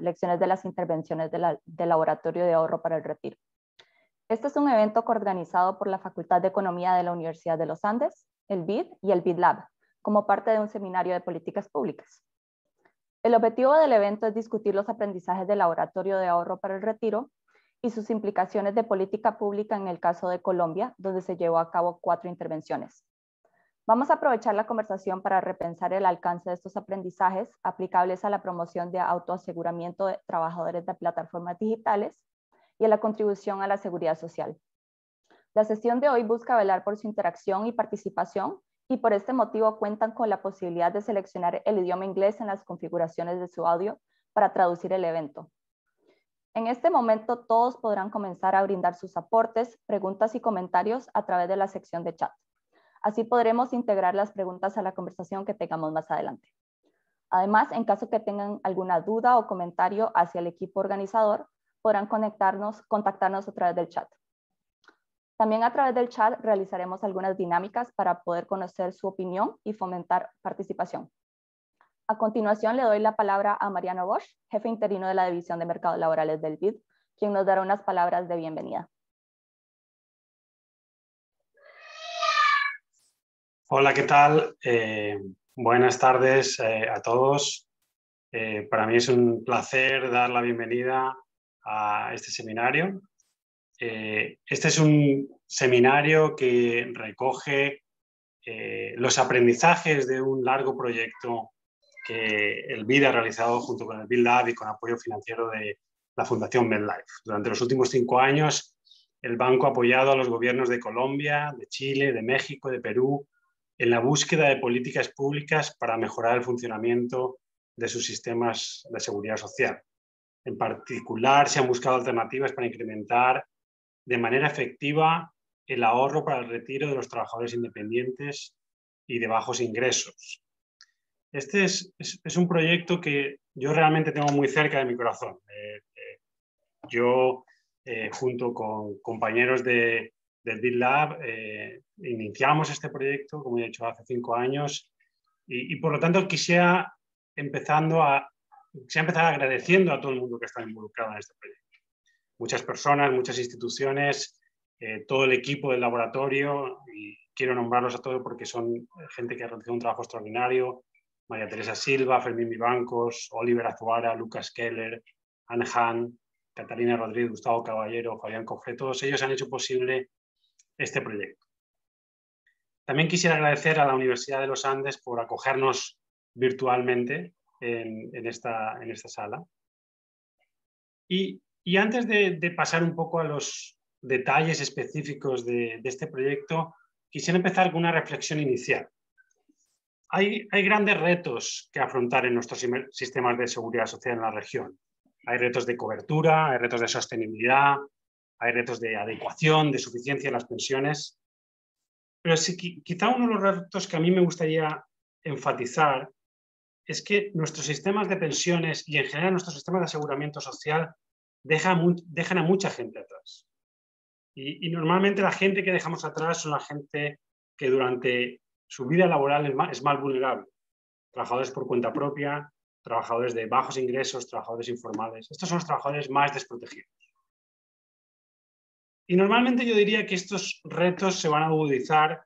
lecciones de las intervenciones del Laboratorio de Ahorro para el Retiro. Este es un evento organizado por la Facultad de Economía de la Universidad de los Andes, el BID y el BID Lab, como parte de un seminario de políticas públicas. El objetivo del evento es discutir los aprendizajes del Laboratorio de Ahorro para el Retiro y sus implicaciones de política pública en el caso de Colombia, donde se llevó a cabo cuatro intervenciones. Vamos a aprovechar la conversación para repensar el alcance de estos aprendizajes aplicables a la promoción de autoaseguramiento de trabajadores de plataformas digitales y a la contribución a la seguridad social. La sesión de hoy busca velar por su interacción y participación y por este motivo cuentan con la posibilidad de seleccionar el idioma inglés en las configuraciones de su audio para traducir el evento. En este momento todos podrán comenzar a brindar sus aportes, preguntas y comentarios a través de la sección de chat. Así podremos integrar las preguntas a la conversación que tengamos más adelante. Además, en caso que tengan alguna duda o comentario hacia el equipo organizador, podrán conectarnos, contactarnos a través del chat. También a través del chat realizaremos algunas dinámicas para poder conocer su opinión y fomentar participación. A continuación le doy la palabra a Mariano Bosch, jefe interino de la División de Mercados Laborales del BID, quien nos dará unas palabras de bienvenida. Hola, ¿qué tal? Eh, buenas tardes eh, a todos. Eh, para mí es un placer dar la bienvenida a este seminario. este es un seminario que recoge los aprendizajes de un largo proyecto que el BID ha realizado junto con el BILAB y con apoyo financiero de la Fundación MedLife. Durante los últimos cinco años, el banco ha apoyado a los gobiernos de Colombia, de Chile, de México, de Perú, en la búsqueda de políticas públicas para mejorar el funcionamiento de sus sistemas de seguridad social. En particular, se han buscado alternativas para incrementar de manera efectiva el ahorro para el retiro de los trabajadores independientes y de bajos ingresos. Este es, un proyecto que yo realmente tengo muy cerca de mi corazón. Eh, eh, yo, eh, junto con compañeros de, del Bit Lab, eh, iniciamos este proyecto, como he dicho, hace cinco años, y, por lo tanto quisiera, empezando a, quisiera empezar agradeciendo a todo el mundo que está involucrado en este proyecto. Muchas personas, muchas instituciones, eh, todo el equipo del laboratorio, y quiero nombrarlos a todos porque son gente que ha realizado un trabajo extraordinario, María Teresa Silva, Fermín Vivancos, Oliver Azuara, Lucas Keller, Anne Hahn, Catalina Rodríguez, Gustavo Caballero, Fabián Cofre, todos ellos han hecho posible este proyecto. También quisiera agradecer a la Universidad de los Andes por acogernos virtualmente en, esta, en esta, sala. Y, antes de, pasar un poco a los detalles específicos de, este proyecto, quisiera empezar con una reflexión inicial. Hay, hay, grandes retos que afrontar en nuestros sistemas de seguridad social en la región. Hay retos de cobertura, hay retos de sostenibilidad, hay retos de adecuación, de suficiencia en las pensiones. Pero sí, quizá uno de los retos que a mí me gustaría enfatizar es que nuestros sistemas de pensiones y en general nuestros sistemas de aseguramiento social dejan, a mucha gente atrás. Y, normalmente la gente que dejamos atrás son la gente que durante su vida laboral es más, es más vulnerable. Trabajadores por cuenta propia, trabajadores de bajos ingresos, trabajadores informales. Estos son los trabajadores más desprotegidos. Y normalmente yo diría que estos retos se van a agudizar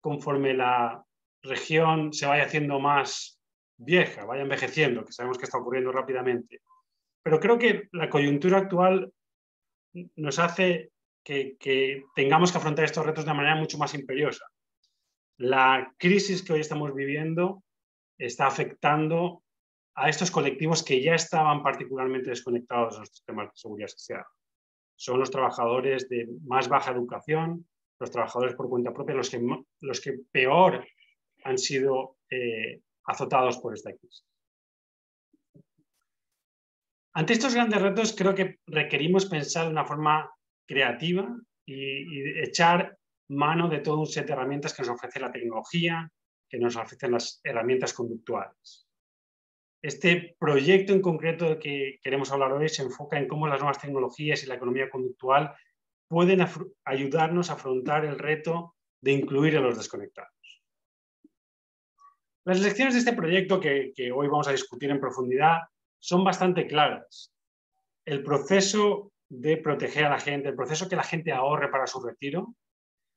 conforme la región se vaya haciendo más vieja, vaya envejeciendo, que sabemos que está ocurriendo rápidamente. Pero creo que la coyuntura actual nos hace que, tengamos que afrontar estos retos de manera mucho más imperiosa. La crisis que hoy estamos viviendo está afectando a estos colectivos que ya estaban particularmente desconectados de los sistemas de seguridad social son los trabajadores de más baja educación, los trabajadores por cuenta propia, los que, los que peor han sido eh, azotados por esta crisis. Ante estos grandes retos, creo que requerimos pensar de una forma creativa y, echar mano de todo un set de herramientas que nos ofrece la tecnología, que nos ofrecen las herramientas conductuales. Este proyecto en concreto del que queremos hablar hoy se enfoca en cómo las nuevas tecnologías y la economía conductual pueden ayudarnos a afrontar el reto de incluir a los desconectados. Las lecciones de este proyecto que, hoy vamos a discutir en profundidad son bastante claras. El proceso de proteger a la gente, el proceso que la gente ahorre para su retiro,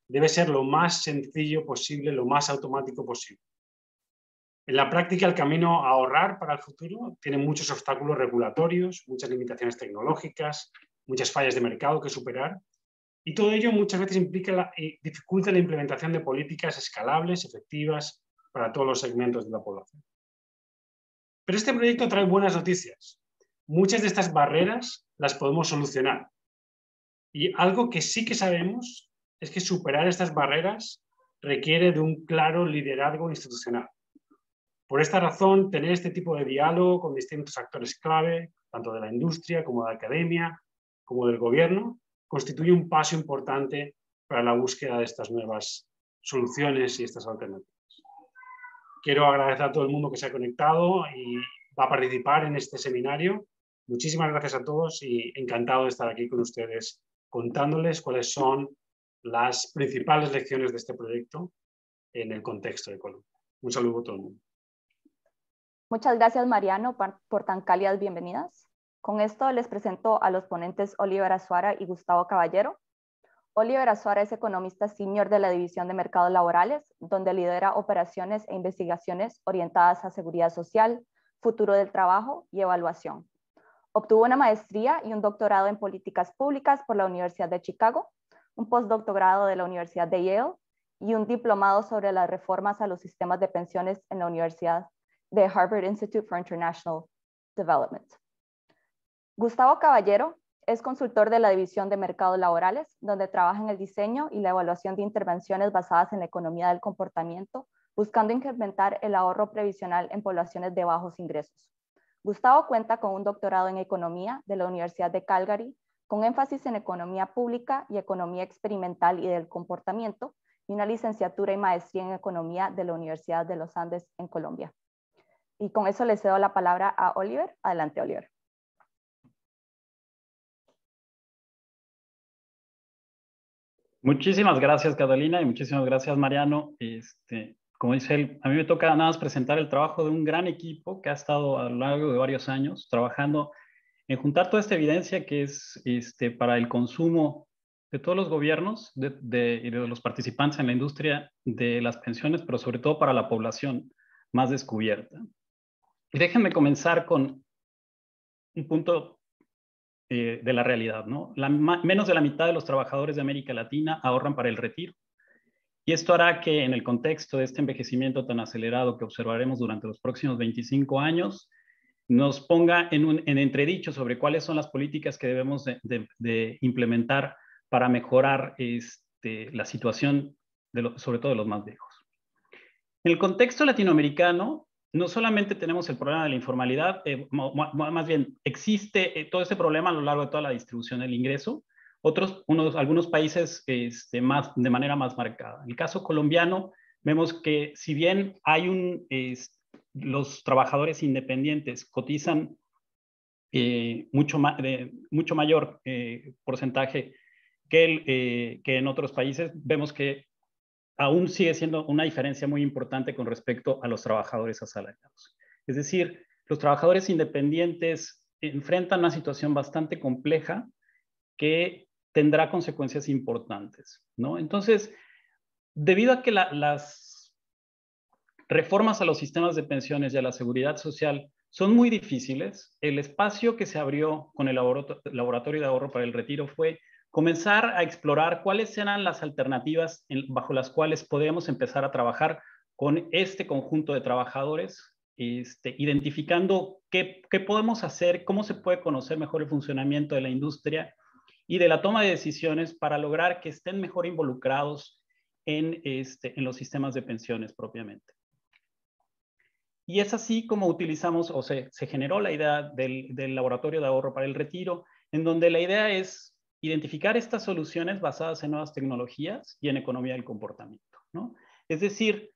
debe ser lo más sencillo posible, lo más automático posible. En la práctica, el camino a ahorrar para el futuro tiene muchos obstáculos regulatorios, muchas limitaciones tecnológicas, muchas fallas de mercado que superar. Y todo ello muchas veces implica la, y dificulta la implementación de políticas escalables, efectivas, para todos los segmentos de la población. Pero este proyecto trae buenas noticias. Muchas de estas barreras las podemos solucionar. Y algo que sí que sabemos es que superar estas barreras requiere de un claro liderazgo institucional. Por esta razón, tener este tipo de diálogo con distintos actores clave, tanto de la industria como de la academia, como del gobierno, constituye un paso importante para la búsqueda de estas nuevas soluciones y estas alternativas. Quiero agradecer a todo el mundo que se ha conectado y va a participar en este seminario. Muchísimas gracias a todos y encantado de estar aquí con ustedes contándoles cuáles son las principales lecciones de este proyecto en el contexto de Colombia. Un saludo a todo el mundo. Muchas gracias, Mariano, por tan cálidas bienvenidas. Con esto les presento a los ponentes Oliver Azuara y Gustavo Caballero. Oliver Azuara es economista senior de la División de Mercados Laborales, donde lidera operaciones e investigaciones orientadas a seguridad social, futuro del trabajo y evaluación. Obtuvo una maestría y un doctorado en políticas públicas por la Universidad de Chicago, un postdoctorado de la Universidad de Yale y un diplomado sobre las reformas a los sistemas de pensiones en la Universidad de Harvard Institute for International Development. Gustavo Caballero es consultor de la División de Mercados Laborales, donde trabaja en el diseño y la evaluación de intervenciones basadas en la economía del comportamiento, buscando incrementar el ahorro previsional en poblaciones de bajos ingresos. Gustavo cuenta con un doctorado en economía de la Universidad de Calgary, con énfasis en economía pública y economía experimental y del comportamiento, y una licenciatura y maestría en economía de la Universidad de los Andes en Colombia. Y con eso le cedo la palabra a Oliver. Adelante, Oliver. Muchísimas gracias, Catalina, y muchísimas gracias, Mariano. Este, como dice él, a mí me toca nada más presentar el trabajo de un gran equipo que ha estado a lo largo de varios años trabajando en juntar toda esta evidencia que es este, para el consumo de todos los gobiernos de, y de los participantes en la industria de las pensiones, pero sobre todo para la población más descubierta. Déjenme comenzar con un punto eh, de la realidad. ¿no? menos de la mitad de los trabajadores de América Latina ahorran para el retiro. Y esto hará que en el contexto de este envejecimiento tan acelerado que observaremos durante los próximos 25 años, nos ponga en, un, en entredicho sobre cuáles son las políticas que debemos de, implementar para mejorar este, la situación, sobre todo de los más viejos. En el contexto latinoamericano, no solamente tenemos el problema de la informalidad, eh, más bien existe eh, todo este problema a lo largo de toda la distribución del ingreso, otros, unos, algunos países este, más, de manera más marcada. En el caso colombiano, vemos que si bien hay un, los trabajadores independientes cotizan eh, mucho, de, mucho mayor porcentaje que, que en otros países, vemos que aún sigue siendo una diferencia muy importante con respecto a los trabajadores asalariados. Es decir, los trabajadores independientes enfrentan una situación bastante compleja que tendrá consecuencias importantes, ¿no? Entonces, debido a que las reformas a los sistemas de pensiones y a la seguridad social son muy difíciles, el espacio que se abrió con el laboratorio de ahorro para el retiro fue comenzar a explorar cuáles eran las alternativas bajo las cuales podríamos empezar a trabajar con este conjunto de trabajadores, este, identificando qué, podemos hacer, cómo se puede conocer mejor el funcionamiento de la industria y de la toma de decisiones para lograr que estén mejor involucrados en, este, en los sistemas de pensiones propiamente. Y es así como utilizamos o se, se generó la idea del, del laboratorio de ahorro para el retiro, en donde la idea es identificar estas soluciones basadas en nuevas tecnologías y en economía del comportamiento. ¿no? Es decir,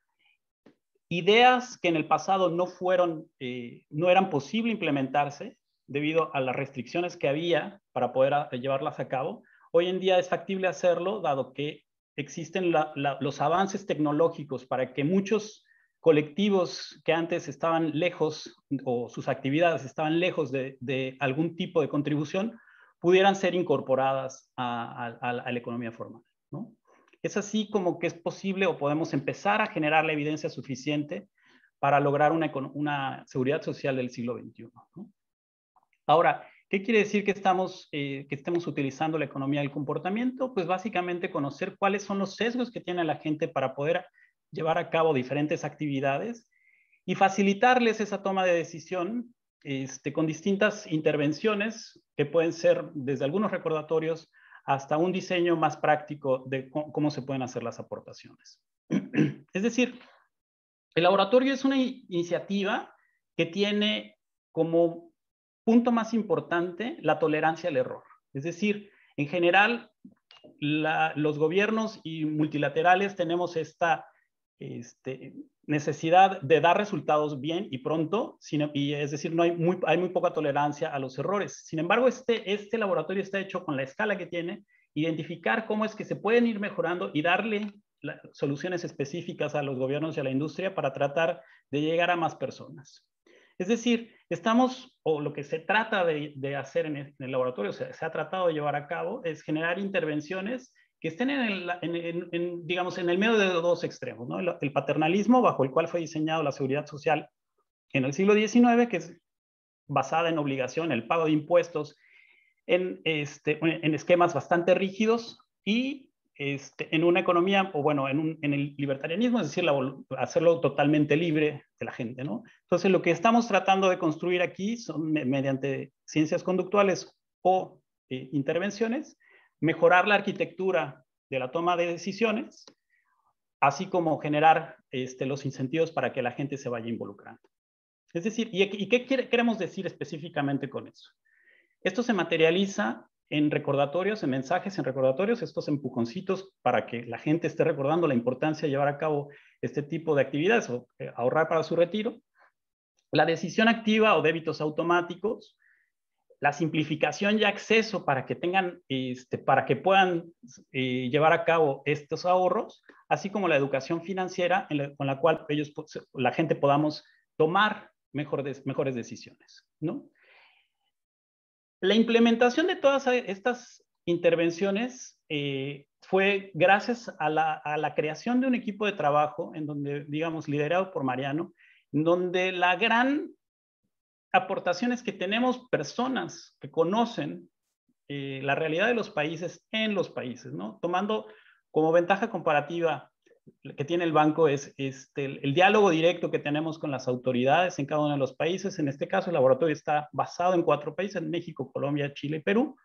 ideas que en el pasado no fueron, eh, no eran posible implementarse debido a las restricciones que había para poder llevarlas a cabo, hoy en día es factible hacerlo dado que existen los avances tecnológicos para que muchos colectivos que antes estaban lejos o sus actividades estaban lejos de, algún tipo de contribución pudieran ser incorporadas a, la economía formal. ¿no? Es así como que es posible o podemos empezar a generar la evidencia suficiente para lograr una, seguridad social del siglo XXI. Ahora, ¿qué quiere decir que, estamos, eh, que estemos utilizando la economía del comportamiento? Pues básicamente conocer cuáles son los sesgos que tiene la gente para poder llevar a cabo diferentes actividades y facilitarles esa toma de decisión este, con distintas intervenciones que pueden ser desde algunos recordatorios hasta un diseño más práctico de cómo se pueden hacer las aportaciones. Es decir, el laboratorio es una iniciativa que tiene como punto más importante la tolerancia al error. Es decir, en general, los gobiernos y multilaterales tenemos esta este, necesidad de dar resultados bien y pronto, y es decir, no hay muy, hay muy poca tolerancia a los errores. Sin embargo, este, este laboratorio está hecho con la escala que tiene, identificar cómo es que se pueden ir mejorando y darle soluciones específicas a los gobiernos y a la industria para tratar de llegar a más personas. Es decir, estamos, o lo que se trata de, hacer en el, laboratorio, se ha tratado de llevar a cabo, es generar intervenciones que estén en el, digamos, en el medio de dos extremos, ¿no? el, paternalismo bajo el cual fue diseñado la seguridad social en el siglo XIX, que es basada en obligación, el pago de impuestos, en, este, en esquemas bastante rígidos y este, en una economía, o bueno, en, en el libertarianismo, es decir, hacerlo totalmente libre de la gente, ¿no? Entonces, lo que estamos tratando de construir aquí son mediante ciencias conductuales o eh, intervenciones, mejorar la arquitectura de la toma de decisiones, así como generar este, los incentivos para que la gente se vaya involucrando. Es decir, ¿y, qué queremos decir específicamente con eso? Esto se materializa en recordatorios, en mensajes, en recordatorios, estos empujoncitos para que la gente esté recordando la importancia de llevar a cabo este tipo de actividades o eh, ahorrar para su retiro. La decisión activa o débitos automáticos, la simplificación y acceso para que tengan, este, para que puedan eh, llevar a cabo estos ahorros, así como la educación financiera con la cual ellos, la gente podamos tomar mejores, mejores decisiones, ¿no? La implementación de todas estas intervenciones eh, fue gracias a la, a la, creación de un equipo de trabajo en donde, digamos, liderado por Mariano, en donde la gran aportaciones que tenemos personas que conocen eh, la realidad de los países en los países, ¿no? Tomando como ventaja comparativa que tiene el banco es este, el, diálogo directo que tenemos con las autoridades en cada uno de los países. En este caso, el laboratorio está basado en cuatro países, México, Colombia, Chile y Perú.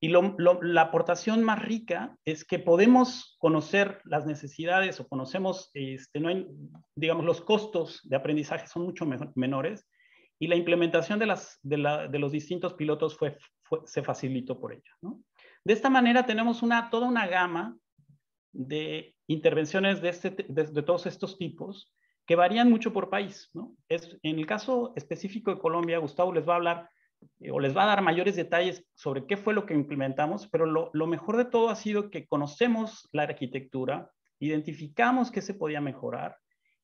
Y la aportación más rica es que podemos conocer las necesidades o conocemos, este, digamos, los costos de aprendizaje son mucho menores y la implementación de, los distintos pilotos fue, se facilitó por ello. De esta manera tenemos una, toda una gama de intervenciones de, este, todos estos tipos que varían mucho por país. en el caso específico de Colombia, Gustavo les va a hablar eh, o les va a dar mayores detalles sobre qué fue lo que implementamos, pero lo, lo mejor de todo ha sido que conocemos la arquitectura, identificamos qué se podía mejorar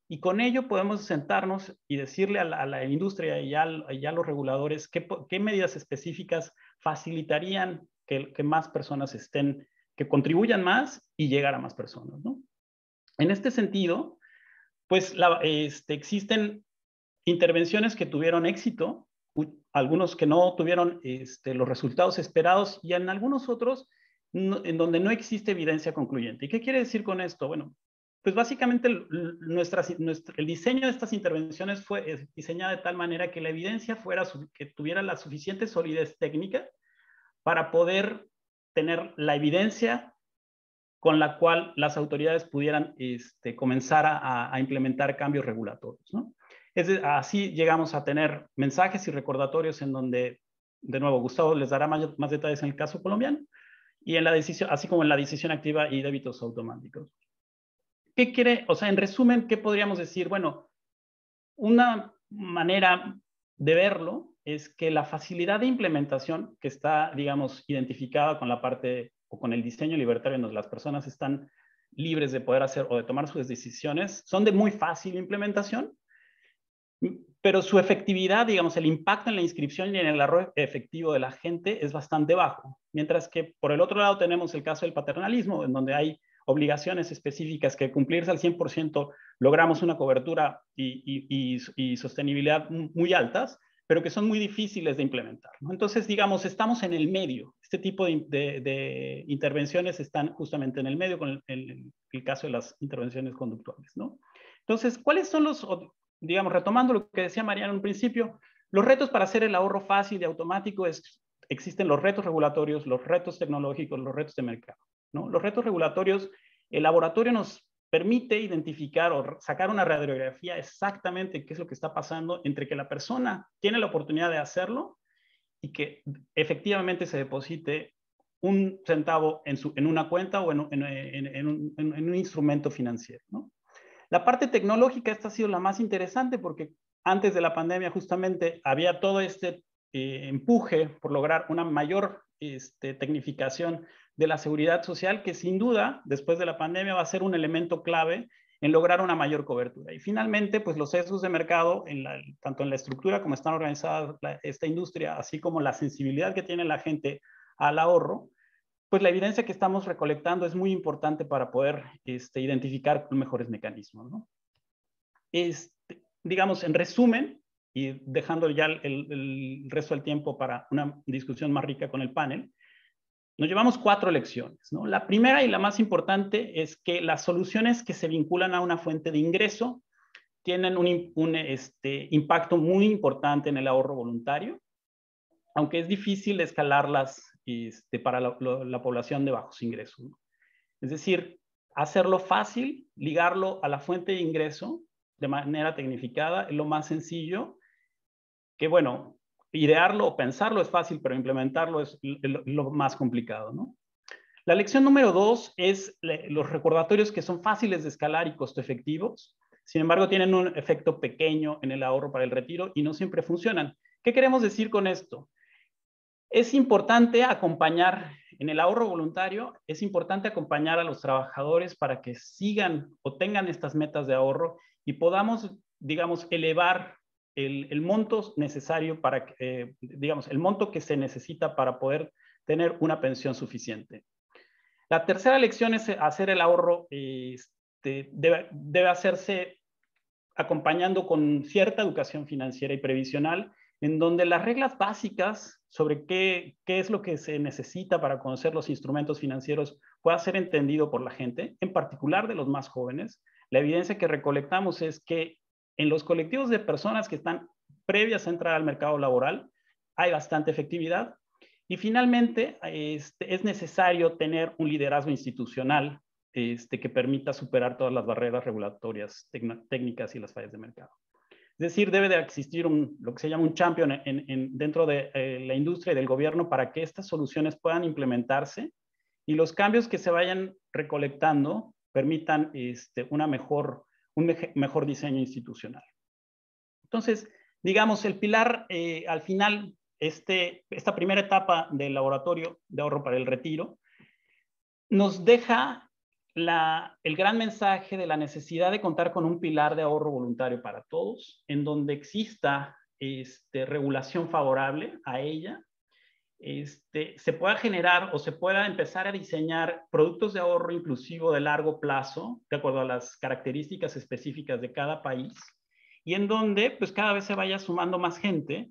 y con ello podemos sentarnos y decirle a la, industria y a, los reguladores qué, medidas específicas facilitarían que, más personas estén, que contribuyan más y llegar a más personas. En este sentido, pues este, existen intervenciones que tuvieron éxito, algunos que no tuvieron este, los resultados esperados y en algunos otros en donde no existe evidencia concluyente. ¿Y qué quiere decir con esto? Bueno, pues básicamente el diseño de estas intervenciones fue diseñado de tal manera que la evidencia fuera, que tuviera la suficiente solidez técnica para poder tener la evidencia con la cual las autoridades pudieran este, comenzar a, implementar cambios regulatorios. Es así llegamos a tener mensajes y recordatorios en donde, de nuevo, Gustavo les dará más, detalles en el caso colombiano, y en la decisión, así como en la decisión activa y débitos automáticos. ¿Qué quiere, o sea, en resumen, qué podríamos decir? Bueno, una manera de verlo es que la facilidad de implementación que está, digamos, identificada con la parte o con el diseño libertario en donde las personas están libres de poder hacer o de tomar sus decisiones, son de muy fácil implementación, pero su efectividad, digamos, el impacto en la inscripción y en el ahorro efectivo de la gente es bastante bajo. Mientras que por el otro lado tenemos el caso del paternalismo, en donde hay obligaciones específicas que cumplirse al 100% logramos una cobertura y, sostenibilidad muy altas, pero que son muy difíciles de implementar. Entonces, digamos, estamos en el medio. Este tipo de, intervenciones están justamente en el medio con el, el, caso de las intervenciones conductuales. ¿no? Entonces, ¿cuáles son los, digamos, retomando lo que decía Mariano en un principio, los retos para hacer el ahorro fácil y automático es, existen los retos regulatorios, los retos tecnológicos, los retos de mercado. ¿No? Los retos regulatorios, el laboratorio nos permite identificar o sacar una radiografía exactamente qué es lo que está pasando entre que la persona tiene la oportunidad de hacerlo y que efectivamente se deposite un centavo en, su, en una cuenta o en, un, en un, instrumento financiero. La parte tecnológica, esta ha sido la más interesante porque antes de la pandemia justamente había todo este eh, empuje por lograr una mayor este, tecnificación de la seguridad social que sin duda después de la pandemia va a ser un elemento clave en lograr una mayor cobertura. Y finalmente, pues los sesgos de mercado, en tanto en la estructura como están organizadas esta industria, así como la sensibilidad que tiene la gente al ahorro, pues la evidencia que estamos recolectando es muy importante para poder este, identificar mejores mecanismos. ¿no? Este, digamos, en resumen, y dejando ya el, resto del tiempo para una discusión más rica con el panel, nos llevamos cuatro lecciones. La primera y la más importante es que las soluciones que se vinculan a una fuente de ingreso tienen un, este, impacto muy importante en el ahorro voluntario, aunque es difícil escalarlas este, para la, población de bajos ingresos. Es decir, hacerlo fácil, ligarlo a la fuente de ingreso de manera tecnificada es lo más sencillo, que bueno, idearlo o pensarlo es fácil, pero implementarlo es lo más complicado. ¿no? La lección número dos es los recordatorios que son fáciles de escalar y costo efectivos. Sin embargo, tienen un efecto pequeño en el ahorro para el retiro y no siempre funcionan. ¿Qué queremos decir con esto? Es importante acompañar en el ahorro voluntario, es importante acompañar a los trabajadores para que sigan o tengan estas metas de ahorro y podamos, digamos, elevar el, monto necesario para, eh, digamos, el monto que se necesita para poder tener una pensión suficiente. La tercera lección es hacer el ahorro, este, debe, debe hacerse acompañando con cierta educación financiera y previsional en donde las reglas básicas sobre qué, qué es lo que se necesita para conocer los instrumentos financieros pueda ser entendido por la gente, en particular de los más jóvenes. La evidencia que recolectamos es que en los colectivos de personas que están previas a entrar al mercado laboral hay bastante efectividad. Y finalmente, este, es necesario tener un liderazgo institucional este, que permita superar todas las barreras regulatorias, técnicas y las fallas de mercado. Es decir, debe de existir un, lo que se llama un champion en, dentro de eh, la industria y del gobierno para que estas soluciones puedan implementarse y los cambios que se vayan recolectando permitan este, una mejor, un mejor diseño institucional. Entonces, digamos, el pilar, eh, al final, este, esta primera etapa del laboratorio de ahorro para el retiro, nos deja el gran mensaje de la necesidad de contar con un pilar de ahorro voluntario para todos, en donde exista este, regulación favorable a ella, este, se pueda generar o se pueda empezar a diseñar productos de ahorro inclusivo de largo plazo, de acuerdo a las características específicas de cada país, y en donde pues cada vez se vaya sumando más gente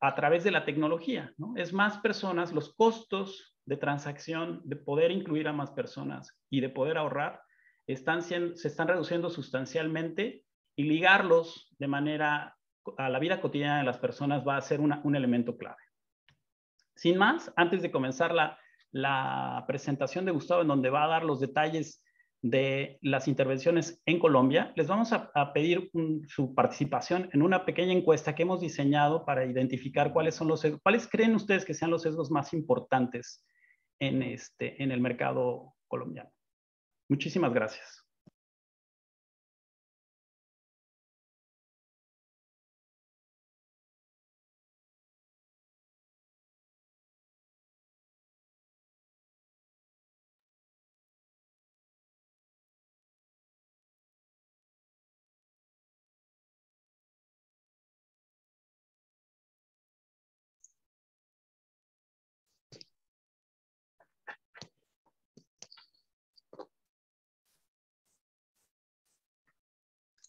a través de la tecnología, ¿no? Es más personas, los costos de transacción, de poder incluir a más personas y de poder ahorrar, están se están reduciendo sustancialmente y ligarlos de manera a la vida cotidiana de las personas va a ser un elemento clave. Sin más, antes de comenzar la, presentación de Gustavo, en donde va a dar los detalles de las intervenciones en Colombia, les vamos a, pedir su participación en una pequeña encuesta que hemos diseñado para identificar cuáles son los cuáles creen ustedes que sean los sesgos más importantes en, este, en el mercado colombiano. Muchísimas gracias.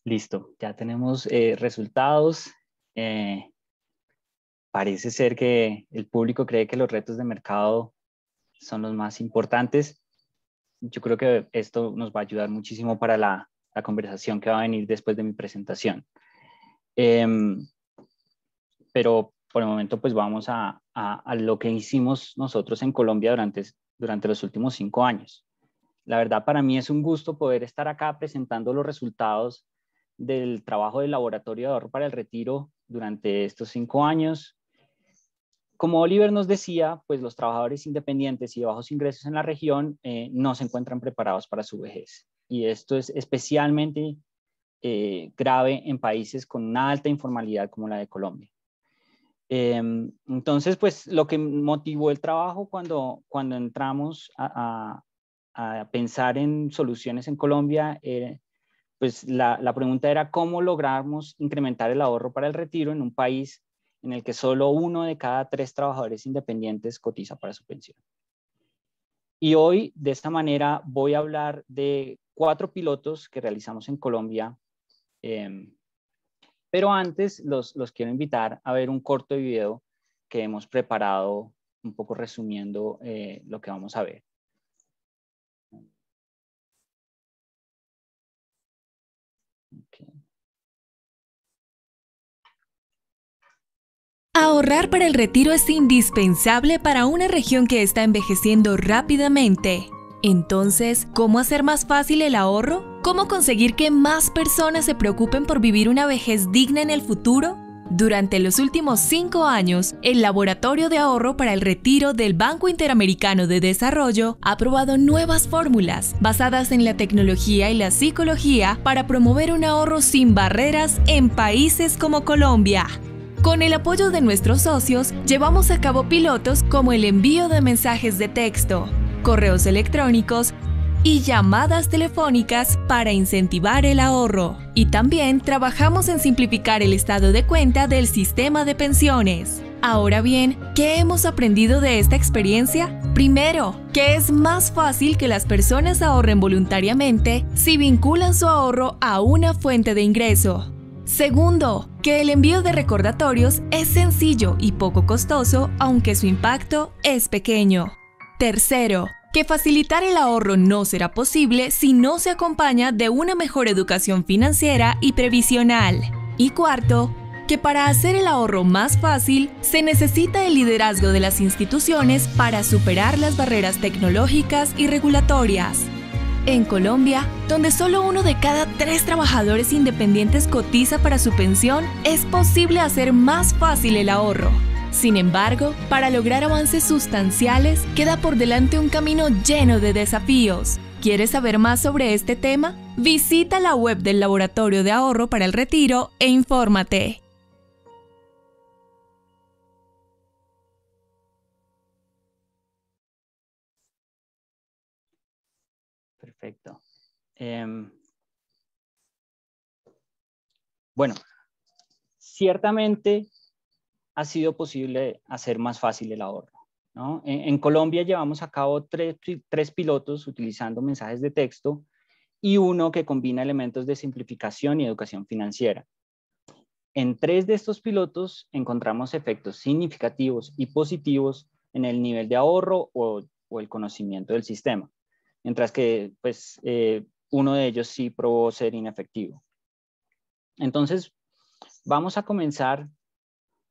Listo, ya tenemos eh, resultados. Eh, parece ser que el público cree que los retos de mercado son los más importantes. Yo creo que esto nos va a ayudar muchísimo para la, conversación que va a venir después de mi presentación. Em, pero por el momento, pues vamos a, a, lo que hicimos nosotros en Colombia durante, durante los últimos cinco años. La verdad, para mí es un gusto poder estar acá presentando los resultados del trabajo del Laboratorio de Ahorro para el Retiro durante estos cinco años. Como Oliver nos decía, pues los trabajadores independientes y de bajos ingresos en la región eh, no se encuentran preparados para su vejez. Y esto es especialmente eh, grave en países con una alta informalidad como la de Colombia. Em, entonces, pues lo que motivó el trabajo cuando, cuando entramos a, a, pensar en soluciones en Colombia eh, pues la, pregunta era cómo logramos incrementar el ahorro para el retiro en un país en el que solo uno de cada tres trabajadores independientes cotiza para su pensión. Y hoy, de esta manera, voy a hablar de cuatro pilotos que realizamos en Colombia. Em, pero antes los, quiero invitar a ver un corto video que hemos preparado, un poco resumiendo eh, lo que vamos a ver. Ahorrar para el retiro es indispensable para una región que está envejeciendo rápidamente. Entonces, ¿cómo hacer más fácil el ahorro? ¿Cómo conseguir que más personas se preocupen por vivir una vejez digna en el futuro? Durante los últimos cinco años, el Laboratorio de Ahorro para el Retiro del Banco Interamericano de Desarrollo ha probado nuevas fórmulas basadas en la tecnología y la psicología para promover un ahorro sin barreras en países como Colombia. Con el apoyo de nuestros socios, llevamos a cabo pilotos como el envío de mensajes de texto, correos electrónicos y llamadas telefónicas para incentivar el ahorro. Y también trabajamos en simplificar el estado de cuenta del sistema de pensiones. Ahora bien, ¿qué hemos aprendido de esta experiencia? Primero, que es más fácil que las personas ahorren voluntariamente si vinculan su ahorro a una fuente de ingreso. Segundo, que el envío de recordatorios es sencillo y poco costoso, aunque su impacto es pequeño. Tercero, que facilitar el ahorro no será posible si no se acompaña de una mejor educación financiera y previsional. Y cuarto, que para hacer el ahorro más fácil se necesita el liderazgo de las instituciones para superar las barreras tecnológicas y regulatorias. En Colombia, donde solo uno de cada tres trabajadores independientes cotiza para su pensión, es posible hacer más fácil el ahorro. Sin embargo, para lograr avances sustanciales, queda por delante un camino lleno de desafíos. ¿Quieres saber más sobre este tema? Visita la web del Laboratorio de Ahorro para el Retiro e infórmate. Em, bueno, ciertamente ha sido posible hacer más fácil el ahorro. En, Colombia llevamos a cabo tres, pilotos utilizando mensajes de texto y uno que combina elementos de simplificación y educación financiera. En tres de estos pilotos encontramos efectos significativos y positivos en el nivel de ahorro o, el conocimiento del sistema, mientras que pues, eh, uno de ellos sí probó ser inefectivo. Entonces, vamos a comenzar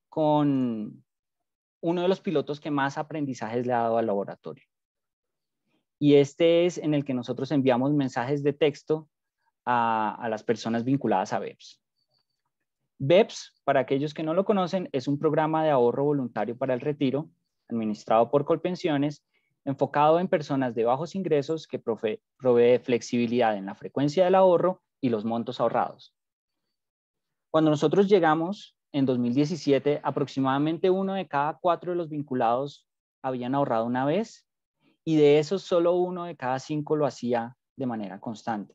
con uno de los pilotos que más aprendizajes le ha dado al laboratorio. Y este es en el que nosotros enviamos mensajes de texto a, las personas vinculadas a BEPS. BEPS, para aquellos que no lo conocen, es un programa de ahorro voluntario para el retiro administrado por Colpensiones, enfocado en personas de bajos ingresos que provee flexibilidad en la frecuencia del ahorro y los montos ahorrados. Cuando nosotros llegamos en 2017, aproximadamente uno de cada cuatro de los vinculados habían ahorrado una vez y de esos solo uno de cada cinco lo hacía de manera constante.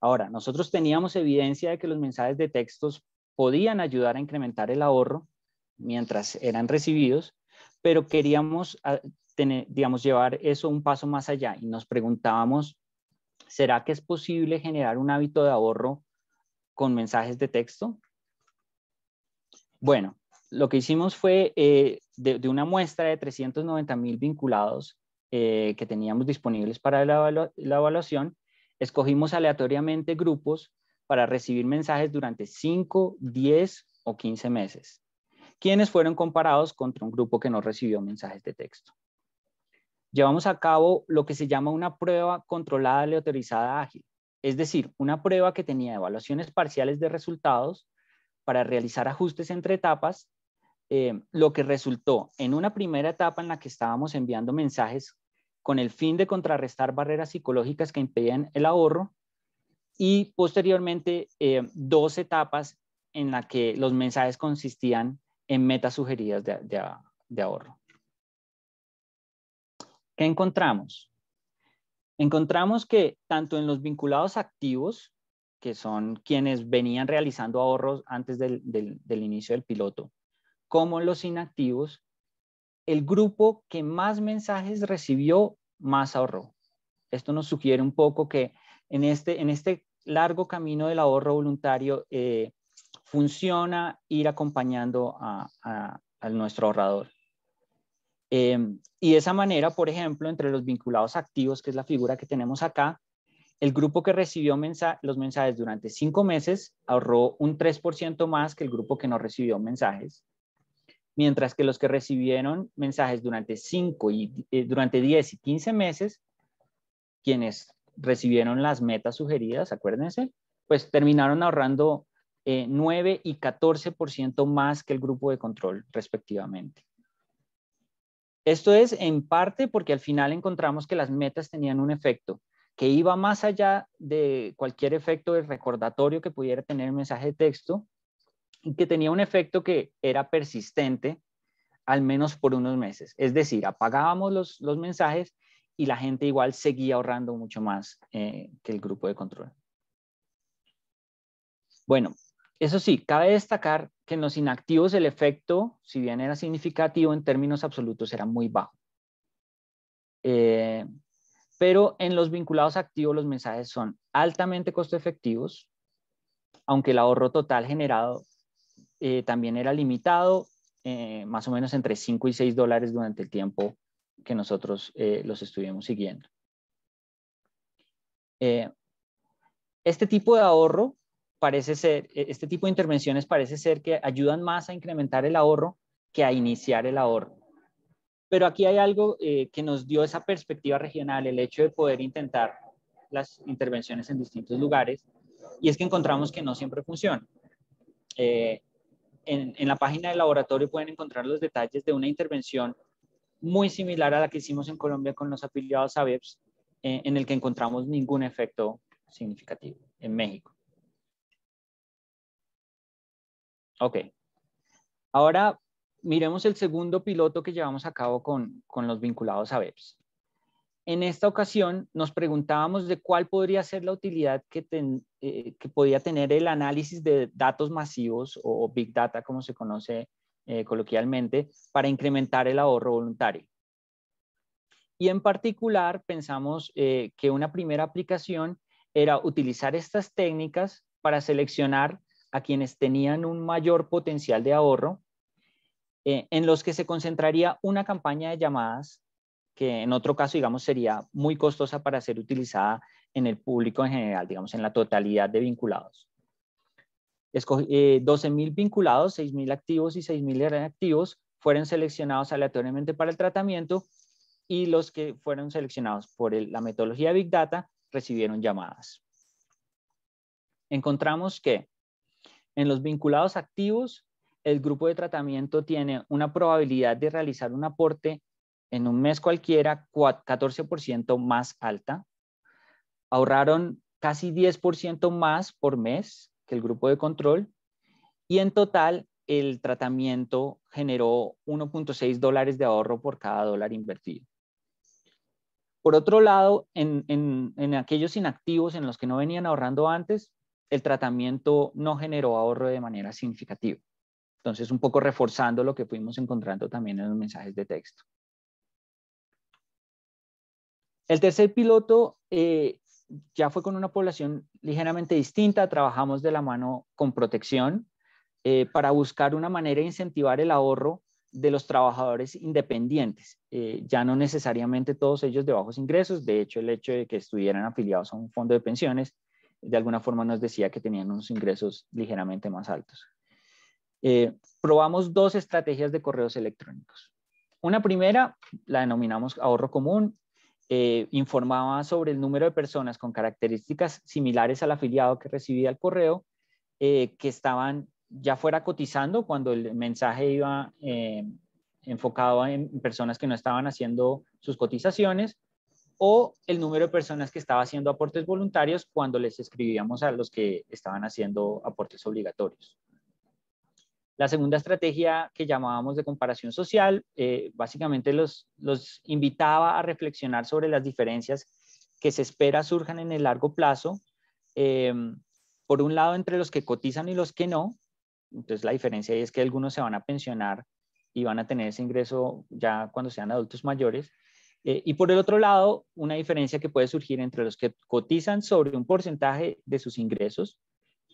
Ahora, nosotros teníamos evidencia de que los mensajes de textos podían ayudar a incrementar el ahorro mientras eran recibidos, pero queríamos ah, tener, digamos, llevar eso un paso más allá y nos preguntábamos ¿Será que es posible generar un hábito de ahorro con mensajes de texto? Bueno, lo que hicimos fue eh, de, una muestra de 390 mil vinculados eh, que teníamos disponibles para la, evaluación, escogimos aleatoriamente grupos para recibir mensajes durante 5, 10 o 15 meses, quienes fueron comparados contra un grupo que no recibió mensajes de texto. Llevamos a cabo lo que se llama una prueba controlada aleatorizada ágil, es decir, una prueba que tenía evaluaciones parciales de resultados para realizar ajustes entre etapas, eh, lo que resultó en una primera etapa en la que estábamos enviando mensajes con el fin de contrarrestar barreras psicológicas que impedían el ahorro y posteriormente eh, dos etapas en la que los mensajes consistían en metas sugeridas de ahorro. ¿Qué encontramos? Encontramos que tanto en los vinculados activos que son quienes venían realizando ahorros antes del, inicio del piloto, como los inactivos, el grupo que más mensajes recibió, más ahorró. Esto nos sugiere un poco que en este, en este largo camino del ahorro voluntario eh, funciona ir acompañando a, nuestro ahorrador. Em, y de esa manera, por ejemplo, entre los vinculados activos, que es la figura que tenemos acá, el grupo que recibió los mensajes durante cinco meses ahorró un 3% más que el grupo que no recibió mensajes, mientras que los que recibieron mensajes durante, 5 y, eh, durante 10 y 15 meses, quienes recibieron las metas sugeridas, acuérdense, pues terminaron ahorrando 9 eh, y 14% más que el grupo de control respectivamente. Esto es en parte porque al final encontramos que las metas tenían un efecto que iba más allá de cualquier efecto de recordatorio que pudiera tener el mensaje de texto y que tenía un efecto que era persistente al menos por unos meses. Es decir, apagábamos los, los mensajes y la gente igual seguía ahorrando mucho más eh, que el grupo de control. Bueno, eso sí, cabe destacar en los inactivos el efecto, si bien era significativo en términos absolutos, era muy bajo. Eh, pero en los vinculados activos los mensajes son altamente costo efectivos, aunque el ahorro total generado eh, también era limitado, eh, más o menos entre 5 y 6 dólares durante el tiempo que nosotros los estuvimos siguiendo. este tipo de ahorro parece ser, este tipo de intervenciones parece ser que ayudan más a incrementar el ahorro que a iniciar el ahorro. Pero aquí hay algo eh, que nos dio esa perspectiva regional, el hecho de poder intentar las intervenciones en distintos lugares, y es que encontramos que no siempre funciona. Eh, en, en, la página del laboratorio pueden encontrar los detalles de una intervención muy similar a la que hicimos en Colombia con los afiliados a BEPS, eh, en el que encontramos ningún efecto significativo en México. Ok. Ahora miremos el segundo piloto que llevamos a cabo con, los vinculados a BEPS. En esta ocasión nos preguntábamos de cuál podría ser la utilidad que, eh, que podía tener el análisis de datos masivos o Big Data, como se conoce eh, coloquialmente, para incrementar el ahorro voluntario. Y en particular pensamos eh, que una primera aplicación era utilizar estas técnicas para seleccionar a quienes tenían un mayor potencial de ahorro eh, en los que se concentraría una campaña de llamadas que en otro caso, digamos, sería muy costosa para ser utilizada en el público en general, digamos, en la totalidad de vinculados. Eh, 12.000 vinculados, 6.000 activos y 6.000 reactivos fueron seleccionados aleatoriamente para el tratamiento y los que fueron seleccionados por la metodología Big Data recibieron llamadas. Encontramos que en los vinculados activos el grupo de tratamiento tiene una probabilidad de realizar un aporte en un mes cualquiera 14% más alta. Ahorraron casi 10% más por mes que el grupo de control y en total el tratamiento generó 1.6 dólares de ahorro por cada dólar invertido. Por otro lado, en, en, aquellos inactivos en los que no venían ahorrando antes, el tratamiento no generó ahorro de manera significativa. Entonces, un poco reforzando lo que fuimos encontrando también en los mensajes de texto. El tercer piloto eh, ya fue con una población ligeramente distinta, trabajamos de la mano con protección eh, para buscar una manera de incentivar el ahorro de los trabajadores independientes, eh, ya no necesariamente todos ellos de bajos ingresos, de hecho el hecho de que estuvieran afiliados a un fondo de pensiones de alguna forma nos decía que tenían unos ingresos ligeramente más altos. Eh, probamos dos estrategias de correos electrónicos. Una primera la denominamos ahorro común, eh, informaba sobre el número de personas con características similares al afiliado que recibía el correo, que estaban ya fuera cotizando cuando el mensaje iba eh, enfocado en personas que no estaban haciendo sus cotizaciones o el número de personas que estaba haciendo aportes voluntarios cuando les escribíamos a los que estaban haciendo aportes obligatorios. La segunda estrategia que llamábamos de comparación social, eh, básicamente los, los invitaba a reflexionar sobre las diferencias que se espera surjan en el largo plazo, eh, por un lado entre los que cotizan y los que no, entonces, la diferencia es que algunos se van a pensionar y van a tener ese ingreso ya cuando sean adultos mayores. Eh, y por el otro lado, una diferencia que puede surgir entre los que cotizan sobre un porcentaje de sus ingresos,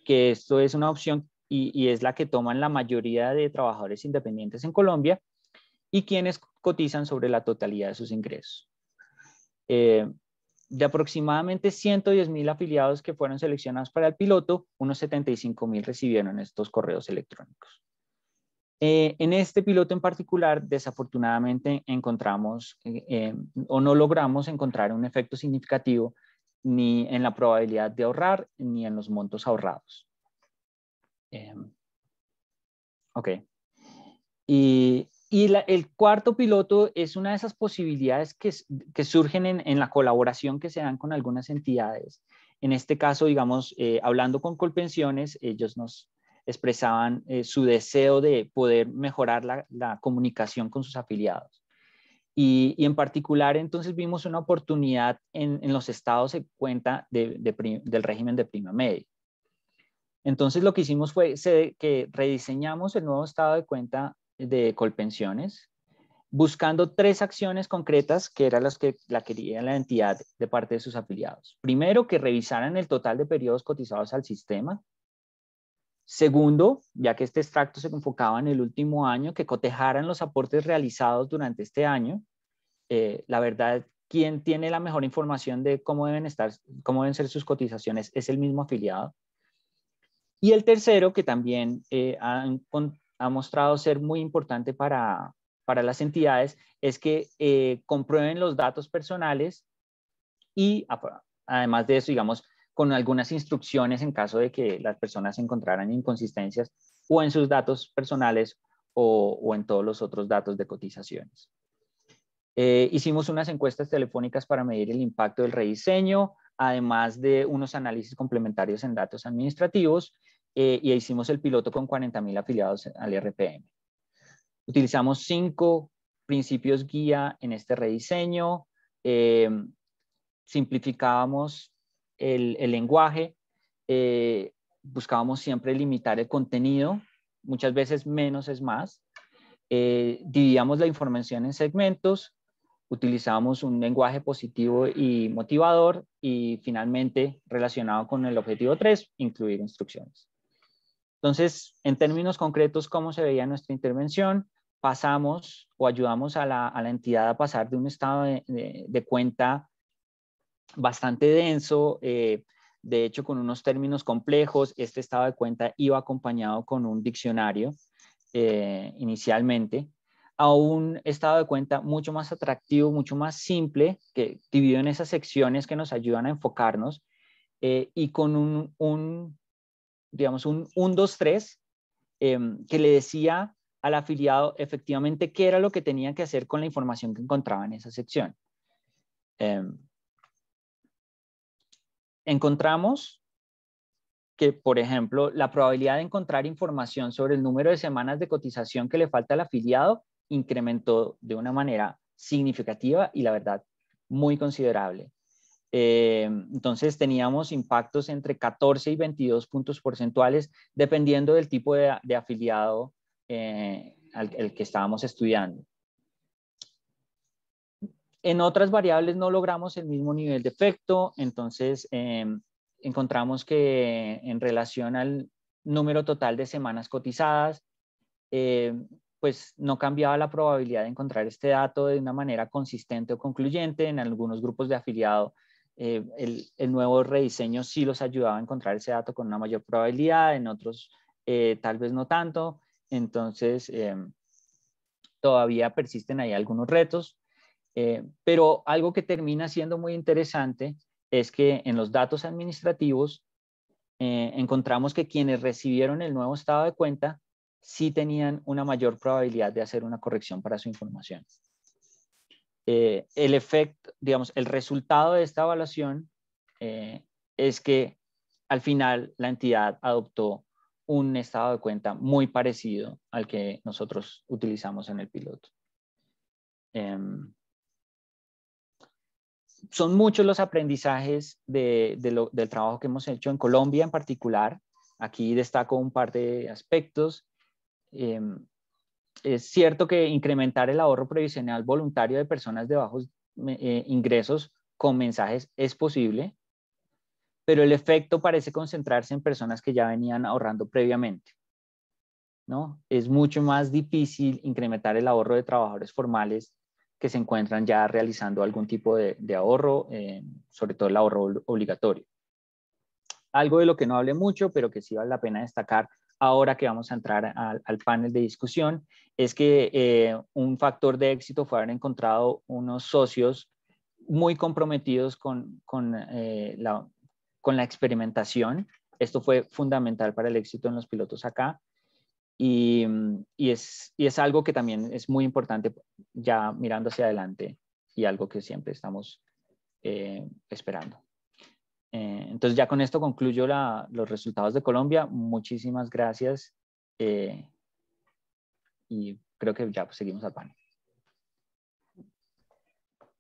que esto es una opción y, es la que toman la mayoría de trabajadores independientes en Colombia, y quienes cotizan sobre la totalidad de sus ingresos. Eh, de aproximadamente 110 mil afiliados que fueron seleccionados para el piloto, unos 75 mil recibieron estos correos electrónicos. Eh, en este piloto en particular, desafortunadamente encontramos eh, eh, o no logramos encontrar un efecto significativo ni en la probabilidad de ahorrar ni en los montos ahorrados. ok. Y y el cuarto piloto es una de esas posibilidades que, surgen en, la colaboración que se dan con algunas entidades. En este caso, digamos, eh, hablando con Colpensiones, ellos nos expresaban eh, su deseo de poder mejorar la, comunicación con sus afiliados. Y, en particular, entonces vimos una oportunidad en, los estados de cuenta del régimen de prima media. Entonces, lo que hicimos fue que rediseñamos el nuevo estado de cuenta de Colpensiones, buscando tres acciones concretas que eran las que la quería la entidad de parte de sus afiliados. Primero, que revisaran el total de periodos cotizados al sistema. Segundo, ya que este extracto se enfocaba en el último año, que cotejaran los aportes realizados durante este año. Eh, la verdad, quien tiene la mejor información de cómo deben estar, cómo deben ser sus cotizaciones es el mismo afiliado. Y el tercero, que también eh, han, ha mostrado ser muy importante para, las entidades es que eh, comprueben los datos personales y además de eso, digamos, con algunas instrucciones en caso de que las personas encontraran inconsistencias o en sus datos personales o, en todos los otros datos de cotizaciones. Eh, hicimos unas encuestas telefónicas para medir el impacto del rediseño, además de unos análisis complementarios en datos administrativos eh, y hicimos el piloto con 40.000 afiliados al RPM. Utilizamos cinco principios guía en este rediseño, eh, simplificábamos el, lenguaje, eh, buscábamos siempre limitar el contenido, muchas veces menos es más, dividíamos la información en segmentos, utilizábamos un lenguaje positivo y motivador y finalmente relacionado con el objetivo 3, incluir instrucciones. Entonces, en términos concretos, ¿cómo se veía nuestra intervención? Pasamos o ayudamos a la, entidad a pasar de un estado de, cuenta bastante denso, eh, de hecho con unos términos complejos. Este estado de cuenta iba acompañado con un diccionario eh, inicialmente, a un estado de cuenta mucho más atractivo, mucho más simple, que dividido en esas secciones que nos ayudan a enfocarnos eh, y con un, digamos, un 1, 2, 3, que le decía al afiliado efectivamente qué era lo que tenía que hacer con la información que encontraba en esa sección. Em, encontramos que, por ejemplo, la probabilidad de encontrar información sobre el número de semanas de cotización que le falta al afiliado incrementó de una manera significativa y la verdad muy considerable. Eh, entonces teníamos impactos entre 14 y 22 puntos porcentuales dependiendo del tipo de, afiliado eh, al, que estábamos estudiando. En otras variables no logramos el mismo nivel de efecto, entonces em, encontramos que en relación al número total de semanas cotizadas, em, pues no cambiaba la probabilidad de encontrar este dato de una manera consistente o concluyente. En algunos grupos de afiliado, eh, el, nuevo rediseño sí los ayudaba a encontrar ese dato con una mayor probabilidad, en otros eh, tal vez no tanto. Entonces, em, todavía persisten ahí algunos retos. Eh, pero algo que termina siendo muy interesante es que en los datos administrativos encontramos que quienes recibieron el nuevo estado de cuenta sí tenían una mayor probabilidad de hacer una corrección para su información. Eh, el efecto, digamos, el resultado de esta evaluación eh, es que al final la entidad adoptó un estado de cuenta muy parecido al que nosotros utilizamos en el piloto. Em, son muchos los aprendizajes del trabajo que hemos hecho en Colombia en particular. Aquí destaco un par de aspectos. Em, es cierto que incrementar el ahorro previsional voluntario de personas de bajos eh, ingresos con mensajes es posible, pero el efecto parece concentrarse en personas que ya venían ahorrando previamente. ¿no? Es mucho más difícil incrementar el ahorro de trabajadores formales que se encuentran ya realizando algún tipo de, ahorro, eh, sobre todo el ahorro obligatorio. Algo de lo que no hablé mucho, pero que sí vale la pena destacar ahora que vamos a entrar al, panel de discusión, es que eh, un factor de éxito fue haber encontrado unos socios muy comprometidos con, con, eh, la, con la experimentación. Esto fue fundamental para el éxito en los pilotos acá. Y, y, es, algo que también es muy importante ya mirando hacia adelante y algo que siempre estamos eh, esperando. Eh, entonces ya con esto concluyo los resultados de Colombia. Muchísimas gracias eh, y creo que ya seguimos al panel.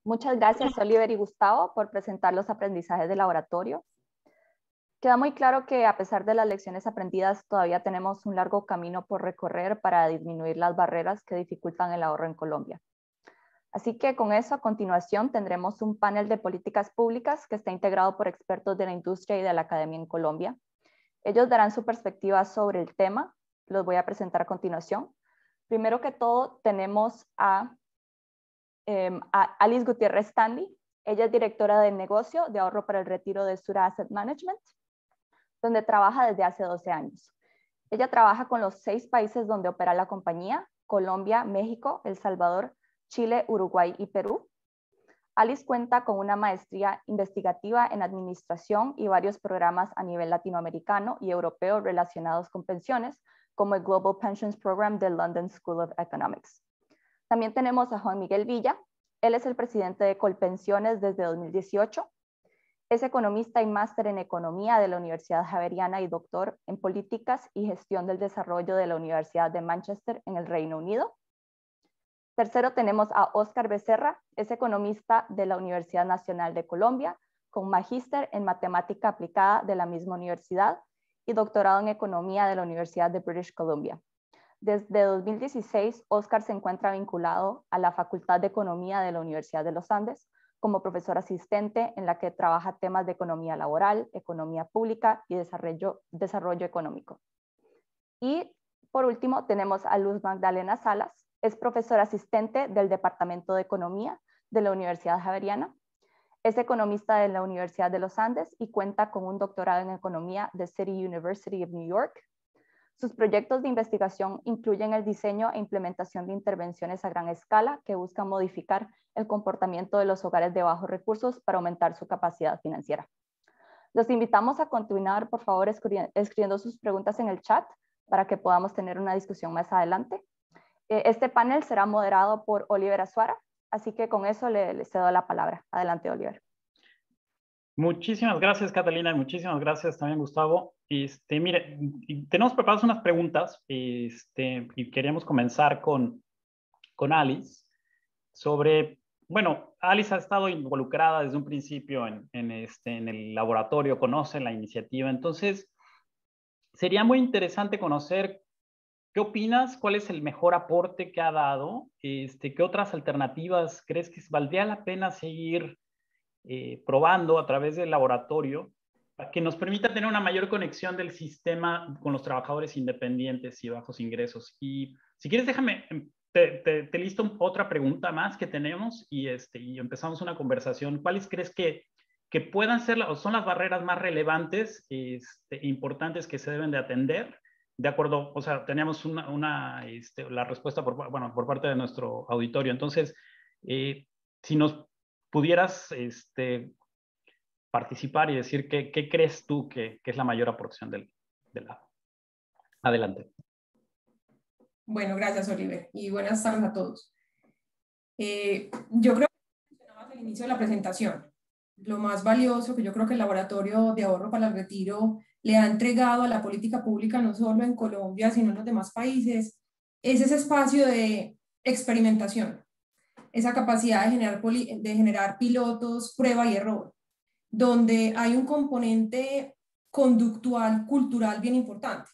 Muchas gracias Oliver y Gustavo por presentar los aprendizajes del laboratorio. Queda muy claro que a pesar de las lecciones aprendidas, todavía tenemos un largo camino por recorrer para disminuir las barreras que dificultan el ahorro en Colombia. Así que con eso, a continuación, tendremos un panel de políticas públicas que está integrado por expertos de la industria y de la academia en Colombia. Ellos darán su perspectiva sobre el tema. Los voy a presentar a continuación. Primero que todo, tenemos a, em, Alice Gutiérrez Stanley. Ella es directora de negocio de ahorro para el retiro de Sura Asset Management, donde trabaja desde hace 12 años. Ella trabaja con los seis países donde opera la compañía, Colombia, México, El Salvador, Chile, Uruguay y Perú. Alice cuenta con una maestría investigativa en administración y varios programas a nivel latinoamericano y europeo relacionados con pensiones, como el Global Pensions Program del London School of Economics. También tenemos a Juan Miguel Villa. Él es el presidente de Colpensiones desde 2018. Es economista y máster en economía de la Universidad Javeriana y doctor en políticas y gestión del desarrollo de la Universidad de Manchester en el Reino Unido. Tercero tenemos a Óscar Becerra, es economista de la Universidad Nacional de Colombia, con magíster en matemática aplicada de la misma universidad y doctorado en economía de la Universidad de British Columbia. Desde 2016, Óscar se encuentra vinculado a la Facultad de Economía de la Universidad de los Andes como profesor asistente en la que trabaja temas de economía laboral, economía pública y desarrollo, desarrollo económico. Y por último, tenemos a Luz Magdalena Salas, es profesor asistente del Departamento de Economía de la Universidad Javeriana. Es economista de la Universidad de los Andes y cuenta con un doctorado en economía de City University of New York. Sus proyectos de investigación incluyen el diseño e implementación de intervenciones a gran escala que buscan modificar el comportamiento de los hogares de bajos recursos para aumentar su capacidad financiera. Los invitamos a continuar, por favor, escribiendo sus preguntas en el chat para que podamos tener una discusión más adelante. Eh, este panel será moderado por Oliver Azuara, así que con eso le, cedo la palabra. Adelante, Oliver. Muchísimas gracias, Catalina, muchísimas gracias también, Gustavo. Este, mire, tenemos preparadas unas preguntas este, y queríamos comenzar con, con Alice sobre, bueno, Alice ha estado involucrada desde un principio en, en, este, en el laboratorio, conoce la iniciativa, entonces sería muy interesante conocer ¿Qué opinas? ¿Cuál es el mejor aporte que ha dado? Este, ¿Qué otras alternativas crees que valdría la pena seguir eh, probando a través del laboratorio que nos permita tener una mayor conexión del sistema con los trabajadores independientes y bajos ingresos. Y si quieres, déjame, em, te, te, listo otra pregunta más que tenemos y, este, y empezamos una conversación. ¿Cuáles crees que, que puedan ser, o son las barreras más relevantes este, importantes que se deben de atender? De acuerdo, o sea, teníamos una, una este, la respuesta por, bueno, por parte de nuestro auditorio. Entonces, eh, si nos pudieras este, participar y decir qué, qué crees tú que, que, es la mayor aportación del, lado. Adelante. Bueno, gracias, Oliver, y buenas tardes a todos. Eh, yo creo que mencionabas al inicio de la presentación, lo más valioso que yo creo que el Laboratorio de Ahorro para el Retiro le ha entregado a la política pública, no solo en Colombia, sino en los demás países, es ese espacio de experimentación, esa capacidad de generar, de generar pilotos, prueba y error donde hay un componente conductual, cultural bien importante.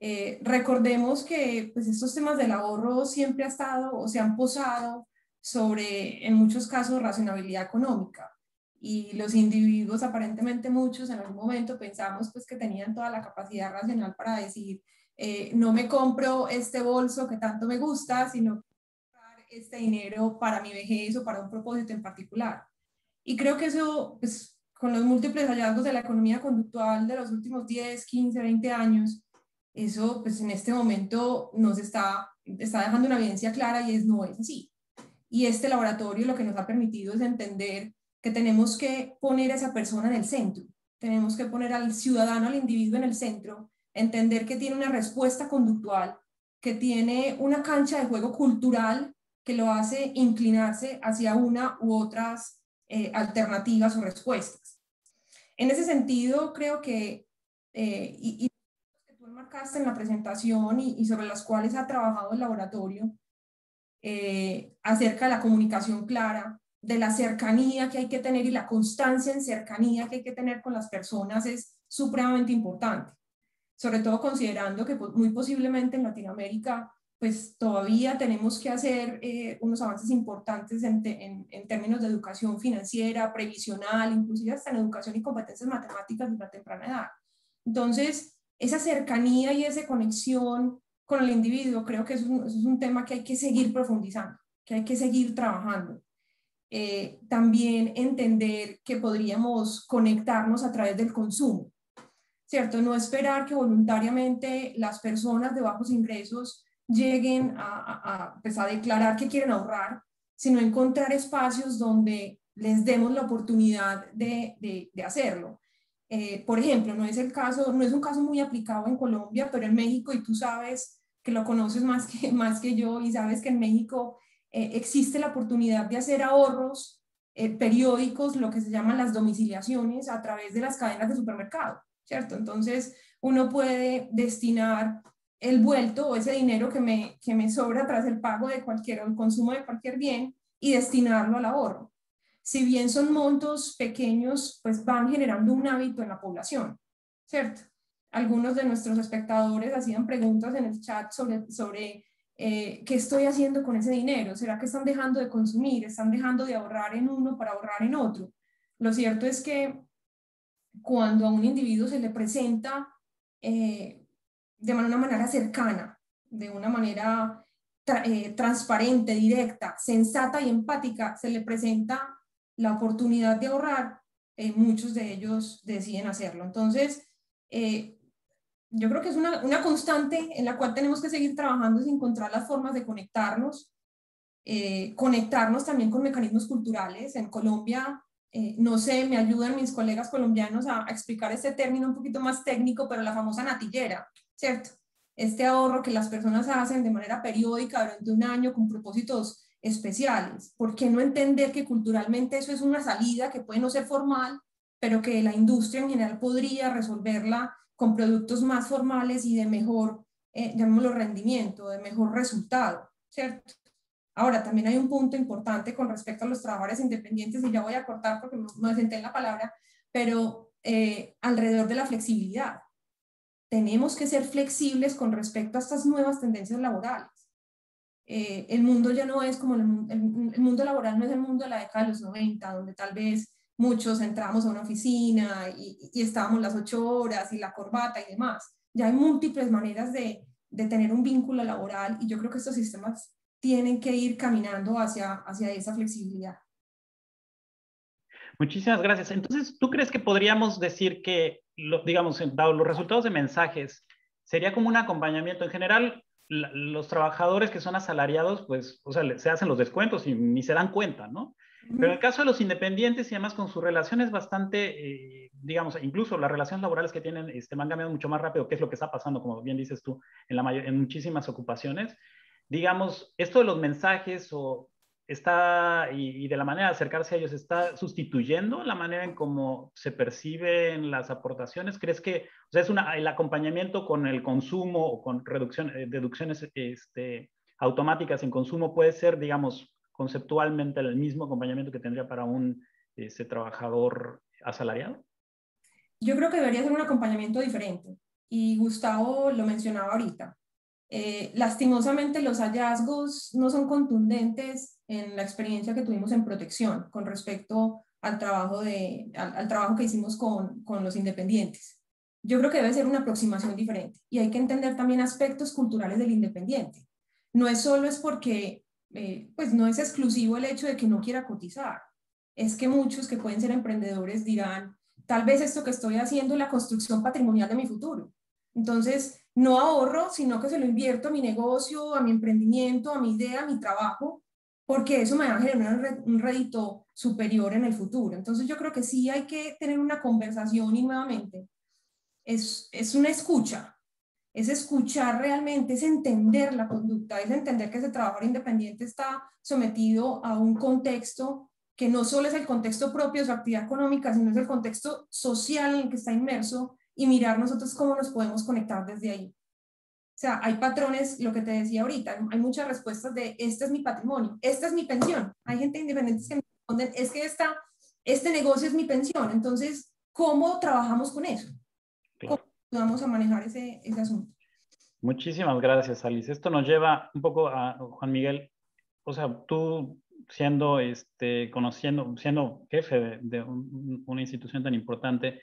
Eh, recordemos que pues, estos temas del ahorro siempre ha estado o se han posado sobre, en muchos casos, racionalidad económica. Y los individuos, aparentemente muchos, en algún momento pensamos pues, que tenían toda la capacidad racional para decir, eh, no me compro este bolso que tanto me gusta, sino este dinero para mi vejez o para un propósito en particular. Y creo que eso, pues, con los múltiples hallazgos de la economía conductual de los últimos 10, 15, 20 años, eso, pues, en este momento nos está, está dejando una evidencia clara y es no es así. Y este laboratorio lo que nos ha permitido es entender que tenemos que poner a esa persona en el centro, tenemos que poner al ciudadano, al individuo en el centro, entender que tiene una respuesta conductual, que tiene una cancha de juego cultural que lo hace inclinarse hacia una u otras eh, alternativas o respuestas. En ese sentido, creo que, eh, y, que tú marcaste en la presentación y, sobre las cuales ha trabajado el laboratorio, eh, acerca de la comunicación clara, de la cercanía que hay que tener y la constancia en cercanía que hay que tener con las personas es supremamente importante, sobre todo considerando que pues, muy posiblemente en Latinoamérica pues todavía tenemos que hacer eh, unos avances importantes en, en, términos de educación financiera, previsional, inclusive hasta en educación y competencias matemáticas de una temprana edad. Entonces, esa cercanía y esa conexión con el individuo creo que es un, es un tema que hay que seguir profundizando, que hay que seguir trabajando. Eh, también entender que podríamos conectarnos a través del consumo, ¿cierto? No esperar que voluntariamente las personas de bajos ingresos lleguen a, a, pues a declarar que quieren ahorrar, sino encontrar espacios donde les demos la oportunidad de, de, hacerlo. Eh, por ejemplo, no es, el caso, no es un caso muy aplicado en Colombia, pero en México, y tú sabes que lo conoces más que, más que yo, y sabes que en México eh, existe la oportunidad de hacer ahorros eh, periódicos, lo que se llaman las domiciliaciones, a través de las cadenas de supermercado, ¿cierto? Entonces, uno puede destinar el vuelto o ese dinero que me, que me sobra tras el pago de cualquier, el consumo de cualquier bien y destinarlo al ahorro. Si bien son montos pequeños, pues van generando un hábito en la población, ¿cierto? Algunos de nuestros espectadores hacían preguntas en el chat sobre, sobre eh, qué estoy haciendo con ese dinero. ¿Será que están dejando de consumir? ¿Están dejando de ahorrar en uno para ahorrar en otro? Lo cierto es que cuando a un individuo se le presenta eh, de una manera cercana, de una manera eh, transparente, directa, sensata y empática, se le presenta la oportunidad de ahorrar, eh, muchos de ellos deciden hacerlo. Entonces, eh, yo creo que es una, constante en la cual tenemos que seguir trabajando, es encontrar las formas de conectarnos, conectarnos también con mecanismos culturales. En Colombia, no sé, me ayudan mis colegas colombianos a, a, explicar este término un poquito más técnico, pero la famosa natillera. ¿Cierto? Este ahorro que las personas hacen de manera periódica durante un año con propósitos especiales. ¿Por qué no entender que culturalmente eso es una salida que puede no ser formal, pero que la industria en general podría resolverla con productos más formales y de mejor, eh, llamémoslo rendimiento, de mejor resultado, ¿cierto? Ahora, también hay un punto importante con respecto a los trabajadores independientes, y ya voy a cortar porque me senté en la palabra, pero eh, alrededor de la flexibilidad. Tenemos que ser flexibles con respecto a estas nuevas tendencias laborales. Eh, el mundo ya no es como el, mundo laboral, no es el mundo de la década de los 90, donde tal vez muchos entramos a una oficina y, y estábamos las ocho horas y la corbata y demás. Ya hay múltiples maneras de, de tener un vínculo laboral y yo creo que estos sistemas tienen que ir caminando hacia, hacia esa flexibilidad. Muchísimas gracias. Entonces, ¿tú crees que podríamos decir que, digamos, dado los resultados de mensajes, sería como un acompañamiento? En general, los trabajadores que son asalariados, pues, o sea, se hacen los descuentos y ni se dan cuenta, ¿no? Pero en el caso de los independientes y además con sus relaciones bastante, eh, digamos, incluso las relaciones laborales que tienen este, van cambiando mucho más rápido, que es lo que está pasando, como bien dices tú, en, la en muchísimas ocupaciones. Digamos, esto de los mensajes o está, y, de la manera de acercarse a ellos, ¿está sustituyendo la manera en cómo se perciben las aportaciones? ¿Crees que, o sea, es una, el acompañamiento con el consumo o con reducción, eh, deducciones este, automáticas en consumo puede ser, digamos, conceptualmente el mismo acompañamiento que tendría para un ese trabajador asalariado? Yo creo que debería ser un acompañamiento diferente. Y Gustavo lo mencionaba ahorita. Eh, lastimosamente los hallazgos no son contundentes en la experiencia que tuvimos en protección con respecto al trabajo, de, al, trabajo que hicimos con, con los independientes. Yo creo que debe ser una aproximación diferente y hay que entender también aspectos culturales del independiente. No es solo es porque eh, pues no es exclusivo el hecho de que no quiera cotizar. Es que muchos que pueden ser emprendedores dirán, tal vez esto que estoy haciendo es la construcción patrimonial de mi futuro. Entonces, no ahorro, sino que se lo invierto a mi negocio, a mi emprendimiento, a mi idea, a mi trabajo, porque eso me va a generar un rédito superior en el futuro. Entonces, yo creo que sí hay que tener una conversación y nuevamente es, es una escucha, es escuchar realmente, es entender la conducta, es entender que ese trabajador independiente está sometido a un contexto que no solo es el contexto propio de su actividad económica, sino es el contexto social en el que está inmerso y mirar nosotros cómo nos podemos conectar desde ahí. O sea, hay patrones, lo que te decía ahorita, hay muchas respuestas de, este es mi patrimonio, esta es mi pensión. Hay gente independiente que me responden, es que esta, este negocio es mi pensión. Entonces, ¿cómo trabajamos con eso? vamos a manejar ese, ese asunto. Muchísimas gracias, Alice. Esto nos lleva un poco a Juan Miguel. O sea, tú siendo, este, conociendo, siendo jefe de, una institución tan importante,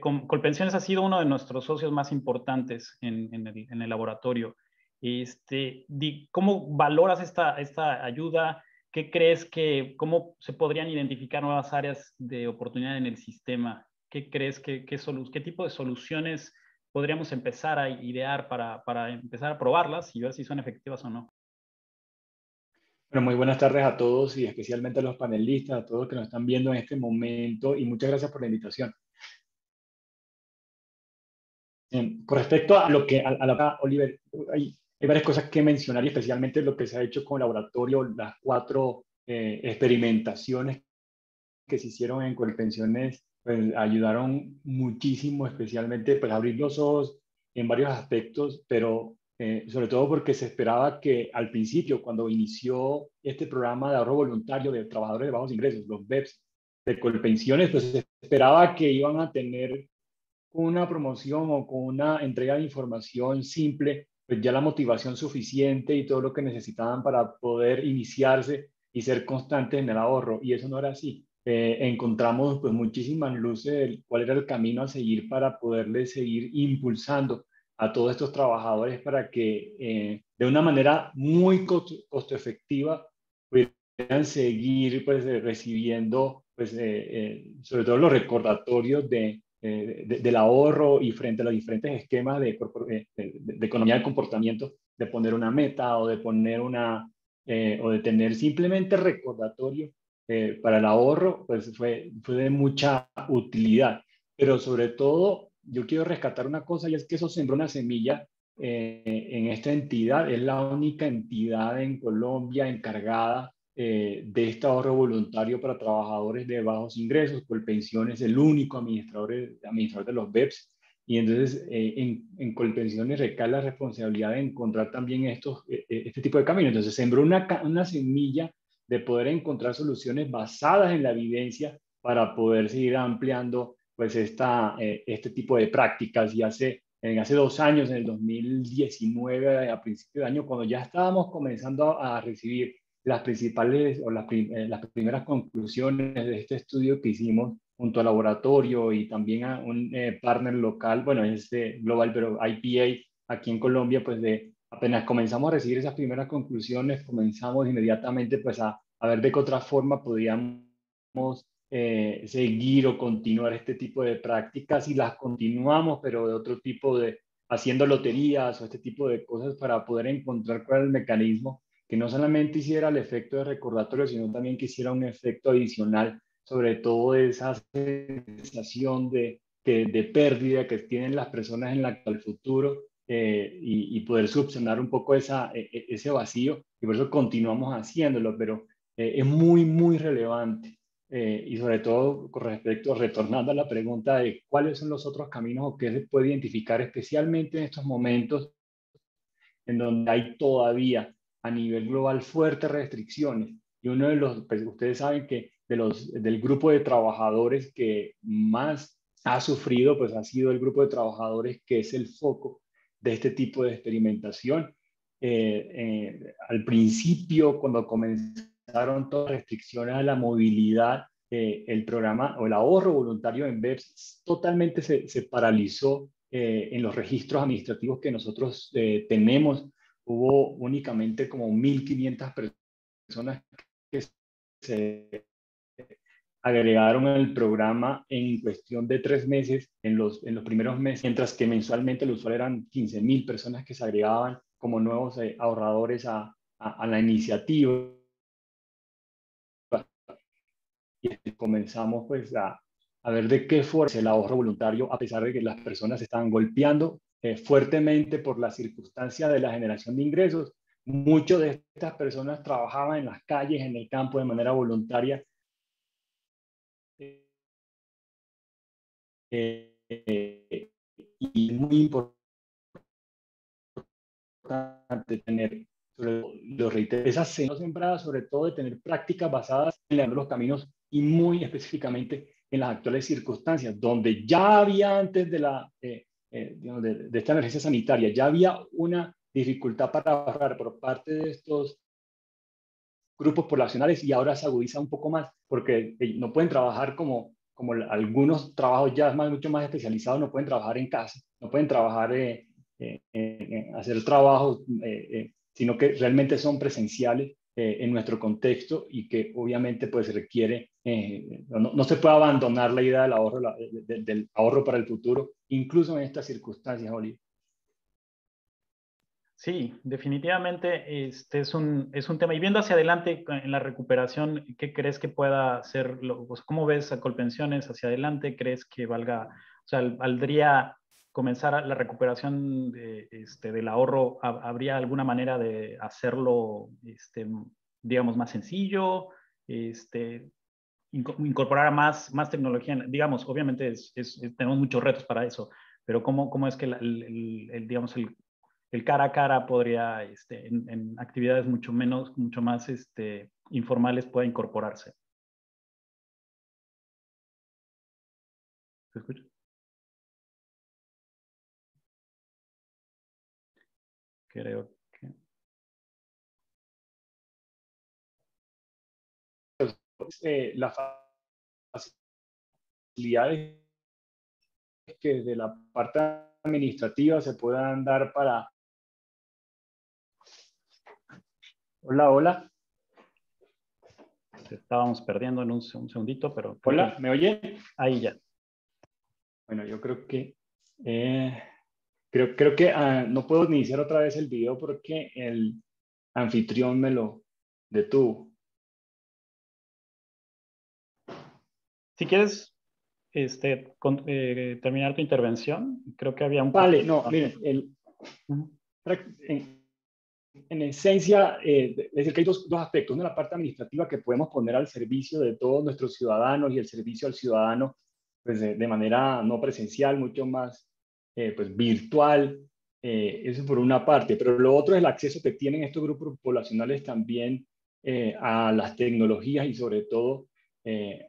Colpensiones ha sido uno de nuestros socios más importantes en, en, el, en el, laboratorio. Este, ¿Cómo valoras esta, esta ayuda? ¿Qué crees que, cómo se podrían identificar nuevas áreas de oportunidad en el sistema? ¿Qué crees que, qué, qué tipo de soluciones podríamos empezar a idear para, para, empezar a probarlas y ver si son efectivas o no. Bueno, muy buenas tardes a todos y especialmente a los panelistas, a todos que nos están viendo en este momento y muchas gracias por la invitación. Con respecto a lo que, a, a Oliver, hay, hay, varias cosas que mencionar y especialmente lo que se ha hecho con el laboratorio, las cuatro eh, experimentaciones que se hicieron en Colpensiones pues, ayudaron muchísimo, especialmente pues, abrir los ojos en varios aspectos, pero eh, sobre todo porque se esperaba que al principio, cuando inició este programa de ahorro voluntario de trabajadores de bajos ingresos, los BEPS, de Colpensiones, pues se esperaba que iban a tener una promoción o con una entrega de información simple, pues ya la motivación suficiente y todo lo que necesitaban para poder iniciarse y ser constantes en el ahorro. Y eso no era así. Eh, encontramos pues muchísimas luces de cuál era el camino a seguir para poderle seguir impulsando a todos estos trabajadores para que eh, de una manera muy costo, efectiva pudieran seguir pues eh, recibiendo pues sobre todo los recordatorios de, del ahorro y frente a los diferentes esquemas de, de, economía de comportamiento de poner una meta o de poner una o de tener simplemente recordatorio eh, para el ahorro, pues fue, fue de mucha utilidad. Pero sobre todo, yo quiero rescatar una cosa y es que eso sembró una semilla eh, en esta entidad. Es la única entidad en Colombia encargada eh, de este ahorro voluntario para trabajadores de bajos ingresos. Colpensiones es el único administrador, administrador de los BEPS. Y entonces en, en Colpensiones recae la responsabilidad de encontrar también estos, este tipo de caminos. Entonces sembró una, una semilla de poder encontrar soluciones basadas en la evidencia para poder seguir ampliando pues esta, eh, este tipo de prácticas y hace en hace dos años, en el 2019, a principio de año, cuando ya estábamos comenzando a recibir las principales o las, eh, las primeras conclusiones de este estudio que hicimos junto al laboratorio y también a un eh, partner local, bueno, es de Global, pero IPA aquí en Colombia, pues de apenas comenzamos a recibir esas primeras conclusiones, comenzamos inmediatamente pues a, a ver de qué otra forma podíamos eh, seguir o continuar este tipo de prácticas y las continuamos, pero de otro tipo de, haciendo loterías o este tipo de cosas para poder encontrar cuál es el mecanismo que no solamente hiciera el efecto de recordatorio, sino también que hiciera un efecto adicional, sobre todo esa sensación de, de pérdida que tienen las personas en la, el futuro eh, y, poder subsanar un poco esa, e, e, ese vacío. Y por eso continuamos haciéndolo, pero eh, es muy, muy relevante. Eh, y sobre todo con respecto, retornando a la pregunta de cuáles son los otros caminos o qué se puede identificar, especialmente en estos momentos en donde hay todavía a nivel global fuertes restricciones. Y uno de los, pues ustedes saben que de los, del grupo de trabajadores que más ha sufrido, pues ha sido el grupo de trabajadores que es el foco de este tipo de experimentación. Eh, eh, al principio, cuando comenzaron todas las restricciones a la movilidad, eh, el programa o el ahorro voluntario en BEPS totalmente se, paralizó en los registros administrativos que nosotros tenemos. Hubo únicamente como 1.500 personas que se agregaron al programa en cuestión de tres meses, en los, en los primeros meses, mientras que mensualmente el usuario eran 15.000 personas que se agregaban como nuevos ahorradores a, a, a la iniciativa. Y comenzamos pues a, a ver de qué forma el ahorro voluntario, a pesar de que las personas estaban golpeando eh, fuertemente por la circunstancia de la generación de ingresos. Muchas de estas personas trabajaban en las calles, en el campo de manera voluntaria. Eh, y muy importante tener los reitero, esas sembradas, sobre todo de tener prácticas basadas en los caminos y muy específicamente en las actuales circunstancias, donde ya había antes de, la, eh, eh, de, esta emergencia sanitaria, ya había una dificultad para ahorrar por parte de estos grupos poblacionales y ahora se agudiza un poco más porque eh, no pueden trabajar como, como algunos trabajos ya más, mucho más especializados, no pueden trabajar en casa, no pueden trabajar, en hacer trabajos, sino que realmente son presenciales eh, en nuestro contexto y que obviamente pues requiere, eh, no, se puede abandonar la idea del ahorro, del ahorro para el futuro, incluso en estas circunstancias, Oliver. Sí, definitivamente este es un, es un tema. Y viendo hacia adelante en la recuperación, ¿qué crees que pueda ser? ¿Cómo ves a Colpensiones hacia adelante? ¿Crees que valga, o sea, valdría comenzar la recuperación de, este, del ahorro, ¿habría alguna manera de hacerlo, este, digamos, más sencillo? Este, incorporar más, más tecnología, digamos, obviamente es, tenemos muchos retos para eso, pero ¿cómo, cómo es que el, digamos, el, el, cara a cara podría, este, en, actividades mucho menos, mucho más este, informales pueda incorporarse? ¿Se escucha? Creo Eh, las facilidades que de la parte administrativa se puedan dar para... Hola, hola. Estábamos perdiendo en un, segundito, pero... Hola, ¿me oye? Ahí ya. Bueno, yo creo que... Eh, Creo, creo que ah, no puedo iniciar otra vez el video porque el anfitrión me lo detuvo. Si quienes este, eh, terminar tu intervención, creo que había un... Vale, no, miren, el, en, esencia, eh, es decir, que hay dos, dos aspectos. Uno, la parte administrativa que podemos poner al servicio de todos nuestros ciudadanos y el servicio al ciudadano pues, de manera no presencial, mucho más eh, pues, virtual, eh, eso por una parte, pero lo otro es el acceso que tienen estos grupos poblacionales también a las tecnologías y sobre todo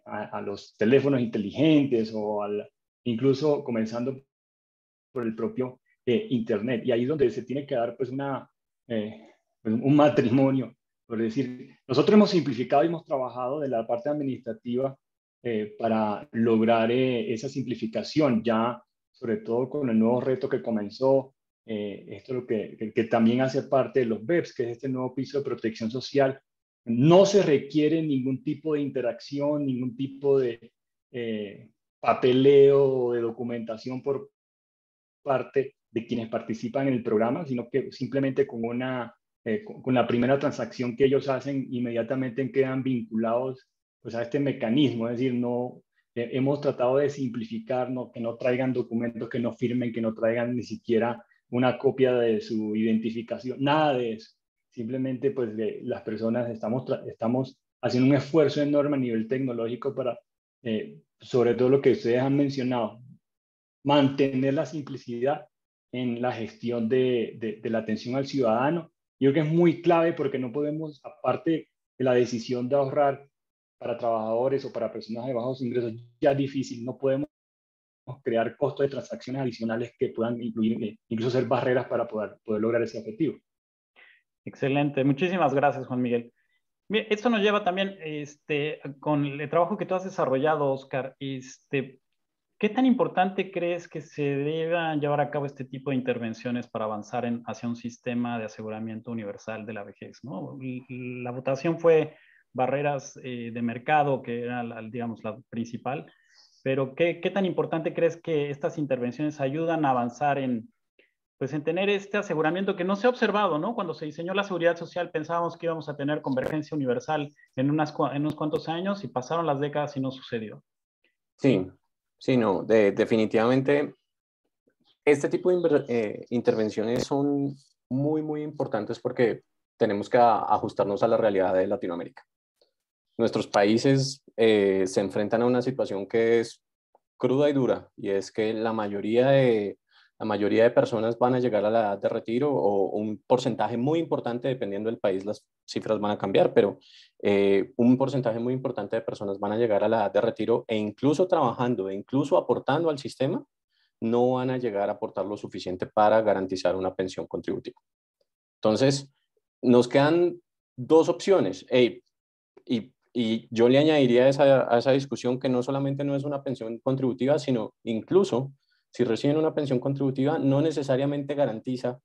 a, los teléfonos inteligentes o al, incluso comenzando por el propio eh, Internet. Y ahí es donde se tiene que dar pues una, eh, pues, un matrimonio. Por decir, nosotros hemos simplificado y hemos trabajado de la parte administrativa eh, para lograr esa simplificación, ya sobre todo con el nuevo reto que comenzó, esto es lo que, que, también hace parte de los BEPS, que es este nuevo piso de protección social. No se requiere ningún tipo de interacción, ningún tipo de papeleo o de documentación por parte de quienes participan en el programa, sino que simplemente con, una, eh, con, la primera transacción que ellos hacen, inmediatamente quedan vinculados pues, a este mecanismo. Es decir, no, eh, hemos tratado de simplificar, no, que no traigan documentos, que no firmen, que no traigan ni siquiera una copia de su identificación, nada de eso. Simplemente, pues, las personas estamos, estamos haciendo un esfuerzo enorme a nivel tecnológico para, eh, sobre todo lo que ustedes han mencionado, mantener la simplicidad en la gestión de, la atención al ciudadano. Yo creo que es muy clave porque no podemos, aparte de la decisión de ahorrar para trabajadores o para personas de bajos ingresos, ya es difícil, no podemos crear costos de transacciones adicionales que puedan incluir, eh, incluso ser barreras para poder, poder lograr ese objetivo. Excelente, muchísimas gracias Juan Miguel. Esto nos lleva también este, con el trabajo que tú has desarrollado, Oscar. Este, ¿Qué tan importante crees que se deba llevar a cabo este tipo de intervenciones para avanzar en, hacia un sistema de aseguramiento universal de la vejez? ¿no? La votación fue barreras eh, de mercado, que era, la, digamos, la principal, pero ¿qué, ¿qué, tan importante crees que estas intervenciones ayudan a avanzar en, pues, en tener este aseguramiento que no se ha observado, ¿no? Cuando se diseñó la seguridad social pensábamos que íbamos a tener convergencia universal en, unas, en unos cuantos años y pasaron las décadas y no sucedió. Sí, Sí, no, definitivamente este tipo de eh, intervenciones son muy, muy importantes porque tenemos que ajustarnos a la realidad de Latinoamérica. Nuestros países eh, se enfrentan a una situación que es cruda y dura y es que la mayoría de la mayoría de personas van a llegar a la edad de retiro o un porcentaje muy importante, dependiendo del país, las cifras van a cambiar, pero eh, un porcentaje muy importante de personas van a llegar a la edad de retiro e incluso trabajando, e incluso aportando al sistema, no van a llegar a aportar lo suficiente para garantizar una pensión contributiva. Entonces, nos quedan dos opciones. y, y, yo le añadiría esa, a esa discusión que no solamente no es una pensión contributiva, sino incluso si reciben una pensión contributiva, no necesariamente garantiza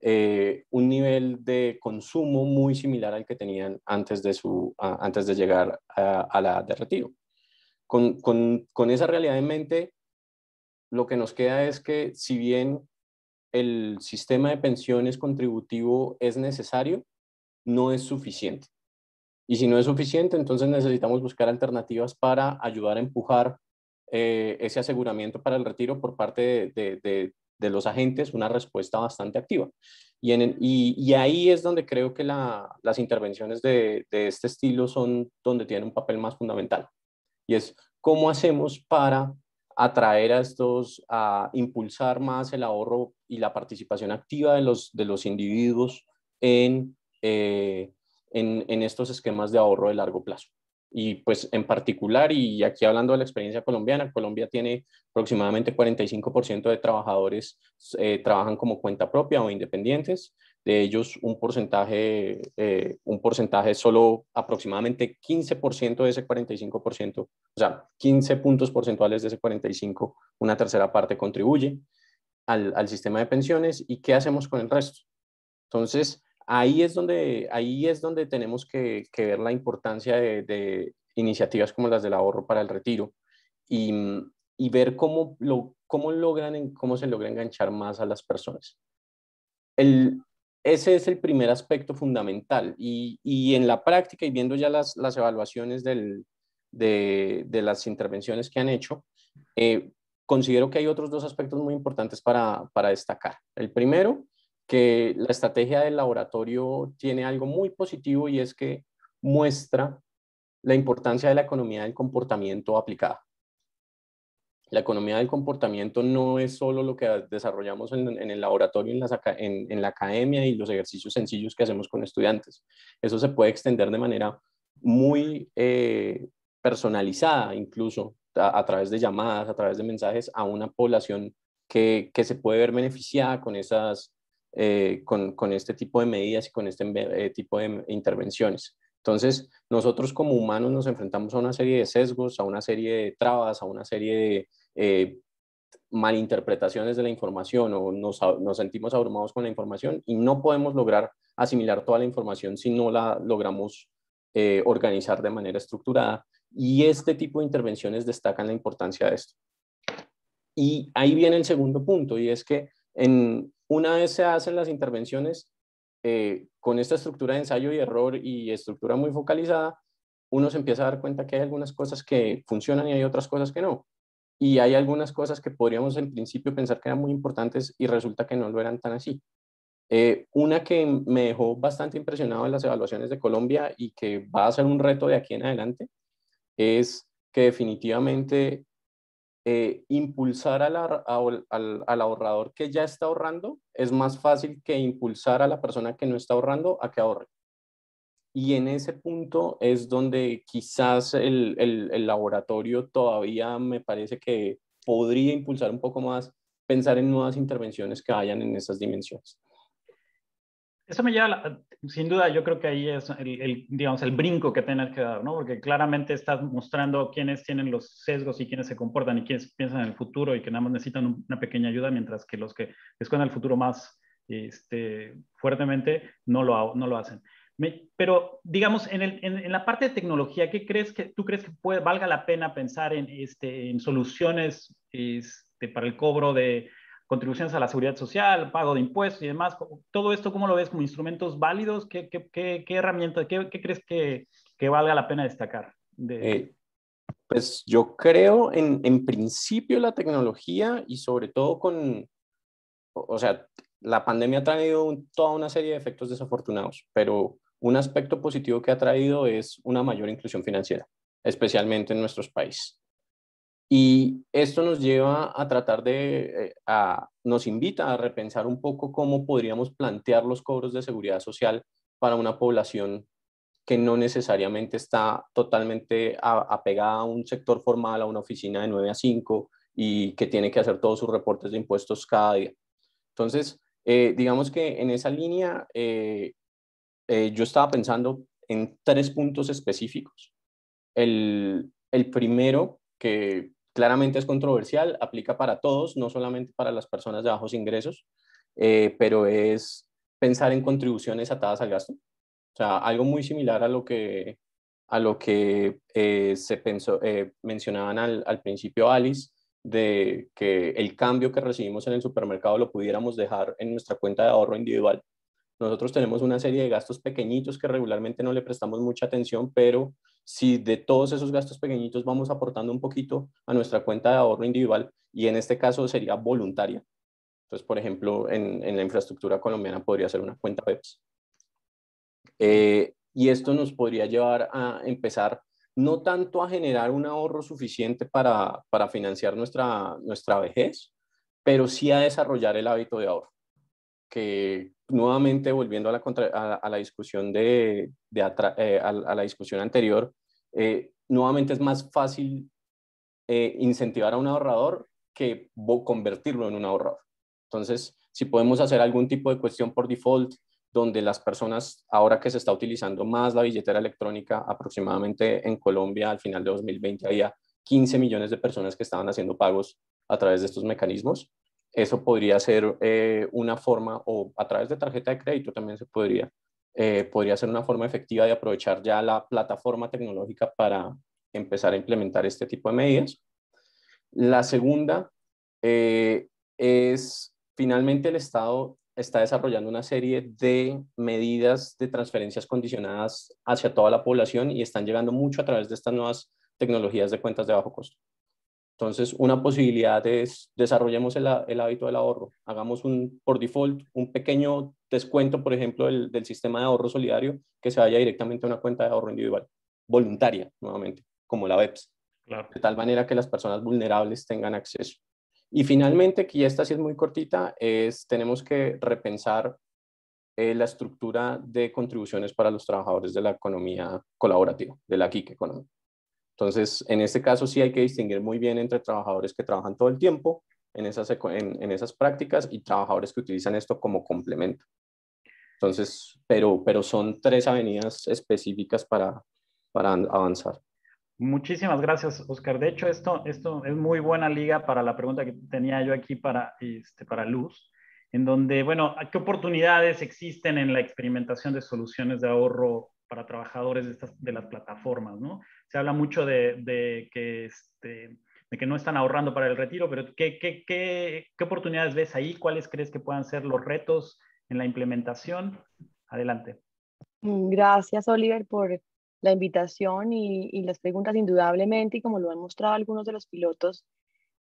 eh, un nivel de consumo muy similar al que tenían antes de, su, antes de llegar a, la edad de retiro. Con, con, con esa realidad en mente, lo que nos queda es que si bien el sistema de pensiones contributivo es necesario, no es suficiente. Y si no es suficiente, entonces necesitamos buscar alternativas para ayudar a empujar eh, ese aseguramiento para el retiro por parte de, los agentes una respuesta bastante activa. Y, en, y, ahí es donde creo que las intervenciones de, este estilo son donde tienen un papel más fundamental. Y es cómo hacemos para atraer a estos, a impulsar más el ahorro y la participación activa de los, de los individuos en, eh, en, en estos esquemas de ahorro de largo plazo. Y pues en particular, y aquí hablando de la experiencia colombiana, Colombia tiene aproximadamente 45% de trabajadores eh, trabajan como cuenta propia o independientes. De ellos, un porcentaje, eh, un porcentaje solo aproximadamente 15% de ese 45%, o sea, 15 puntos porcentuales de ese 45, una tercera parte contribuye al, al sistema de pensiones. ¿Y qué hacemos con el resto? Entonces, ahí es donde, ahí es donde tenemos que, ver la importancia de, iniciativas como las del ahorro para el retiro y, ver cómo, lo, cómo, logran, cómo se logra enganchar más a las personas. ese es el primer aspecto fundamental y, en la práctica y viendo ya las, evaluaciones de, las intervenciones que han hecho, eh, considero que hay otros dos aspectos muy importantes para, para destacar. El primero que la estrategia del laboratorio tiene algo muy positivo y es que muestra la importancia de la economía del comportamiento aplicada. La economía del comportamiento no es solo lo que desarrollamos en, el laboratorio, en, la academia y los ejercicios sencillos que hacemos con estudiantes. Eso se puede extender de manera muy eh, personalizada, incluso a, través de llamadas, a través de mensajes a una población que, que se puede ver beneficiada con, esas, eh, con, este tipo de medidas y con este eh, tipo de intervenciones. Entonces, nosotros como humanos nos enfrentamos a una serie de sesgos, a una serie de trabas, a una serie de eh, malinterpretaciones de la información o nos, nos, sentimos abrumados con la información y no podemos lograr asimilar toda la información si no la logramos organizar de manera estructurada. Y este tipo de intervenciones destacan la importancia de esto. Y ahí viene el segundo punto, y es que en, una vez se hacen las intervenciones eh, con esta estructura de ensayo y error y estructura muy focalizada, uno se empieza a dar cuenta que hay algunas cosas que funcionan y hay otras cosas que no. Y hay algunas cosas que podríamos en principio pensar que eran muy importantes y resulta que no lo eran tan así. Eh, una que me dejó bastante impresionado en las evaluaciones de Colombia y que va a ser un reto de aquí en adelante es que definitivamente eh, impulsar al, al, ahorrador que ya está ahorrando es más fácil que impulsar a la persona que no está ahorrando a que ahorre. Y en ese punto es donde quizás el, el, el laboratorio todavía me parece que podría impulsar un poco más, pensar en nuevas intervenciones que vayan en esas dimensiones. Eso me lleva, sin duda, yo creo que ahí es el, digamos, el brinco que tienes que dar, ¿no? Porque claramente estás mostrando quiénes tienen los sesgos y quiénes se comportan y quiénes piensan en el futuro y que nada más necesitan una pequeña ayuda, mientras que los que esconden el futuro más este, fuertemente no lo, no lo hacen. pero, digamos, en, el, la parte de tecnología, ¿qué crees que tú crees que valga la pena pensar en, este, soluciones este, para el cobro de contribuciones a la seguridad social, pago de impuestos y demás. Todo esto, ¿cómo lo ves como instrumentos válidos? ¿Qué, qué, qué, qué herramientas, qué, crees que, que, valga la pena destacar? De... Eh, pues yo creo en, en principio la tecnología y sobre todo con, o sea, la pandemia ha traído toda una serie de efectos desafortunados, pero un aspecto positivo que ha traído es una mayor inclusión financiera, especialmente en nuestros países. Y esto nos lleva a tratar de, eh, a, nos invita a repensar un poco cómo podríamos plantear los cobros de seguridad social para una población que no necesariamente está totalmente apegada a un sector formal, a una oficina de 9 a 5 y que tiene que hacer todos sus reportes de impuestos cada día. Entonces, eh, digamos que en esa línea eh, yo estaba pensando en tres puntos específicos. El, el primero, que claramente es controversial, aplica para todos, no solamente para las personas de bajos ingresos, eh, pero es pensar en contribuciones atadas al gasto. O sea, algo muy similar a lo que, a lo que eh, se pensó, eh, mencionaban al, al, principio Alice, de que el cambio que recibimos en el supermercado lo pudiéramos dejar en nuestra cuenta de ahorro individual. Nosotros tenemos una serie de gastos pequeñitos que regularmente no le prestamos mucha atención, pero si de todos esos gastos pequeñitos vamos aportando un poquito a nuestra cuenta de ahorro individual y en este caso sería voluntaria. Entonces, por ejemplo, en, la infraestructura colombiana podría ser una cuenta BEPS. Eh, y esto nos podría llevar a empezar no tanto a generar un ahorro suficiente para, financiar nuestra, nuestra vejez, pero sí a desarrollar el hábito de ahorro, que nuevamente volviendo a la, a, la discusión de, eh, a, la discusión anterior, eh, nuevamente es más fácil eh, incentivar a un ahorrador que convertirlo en un ahorrador. Entonces, si podemos hacer algún tipo de cuestión por default, donde las personas, ahora que se está utilizando más la billetera electrónica, aproximadamente en Colombia al final de 2020 había 15 millones de personas que estaban haciendo pagos a través de estos mecanismos eso podría ser eh, una forma, o a través de tarjeta de crédito también se podría, eh, podría ser una forma efectiva de aprovechar ya la plataforma tecnológica para empezar a implementar este tipo de medidas. La segunda eh, es, finalmente el Estado está desarrollando una serie de medidas de transferencias condicionadas hacia toda la población y están llegando mucho a través de estas nuevas tecnologías de cuentas de bajo costo. Entonces, una posibilidad es desarrollemos el, hábito del ahorro, hagamos un, por default un pequeño descuento, por ejemplo, del, sistema de ahorro solidario que se vaya directamente a una cuenta de ahorro individual, voluntaria, nuevamente, como la BEPS, de tal manera que las personas vulnerables tengan acceso. Y finalmente, que ya esta sí es muy cortita, es tenemos que repensar eh, la estructura de contribuciones para los trabajadores de la economía colaborativa, de la gig economy. Entonces, en este caso sí hay que distinguir muy bien entre trabajadores que trabajan todo el tiempo en esas, en, en esas prácticas y trabajadores que utilizan esto como complemento. Entonces, pero, pero son tres avenidas específicas para, para avanzar. Muchísimas gracias, Oscar. De hecho, esto, esto es muy buena liga para la pregunta que tenía yo aquí para, este, para Luz, en donde, bueno, ¿qué oportunidades existen en la experimentación de soluciones de ahorro para trabajadores de, estas, de las plataformas? ¿no? Se habla mucho de, de que, este, de que no están ahorrando para el retiro, pero ¿qué, qué, qué, ¿qué oportunidades ves ahí? ¿Cuáles crees que puedan ser los retos en la implementación? Adelante. Gracias, Oliver, por la invitación y, las preguntas indudablemente, y como lo han mostrado algunos de los pilotos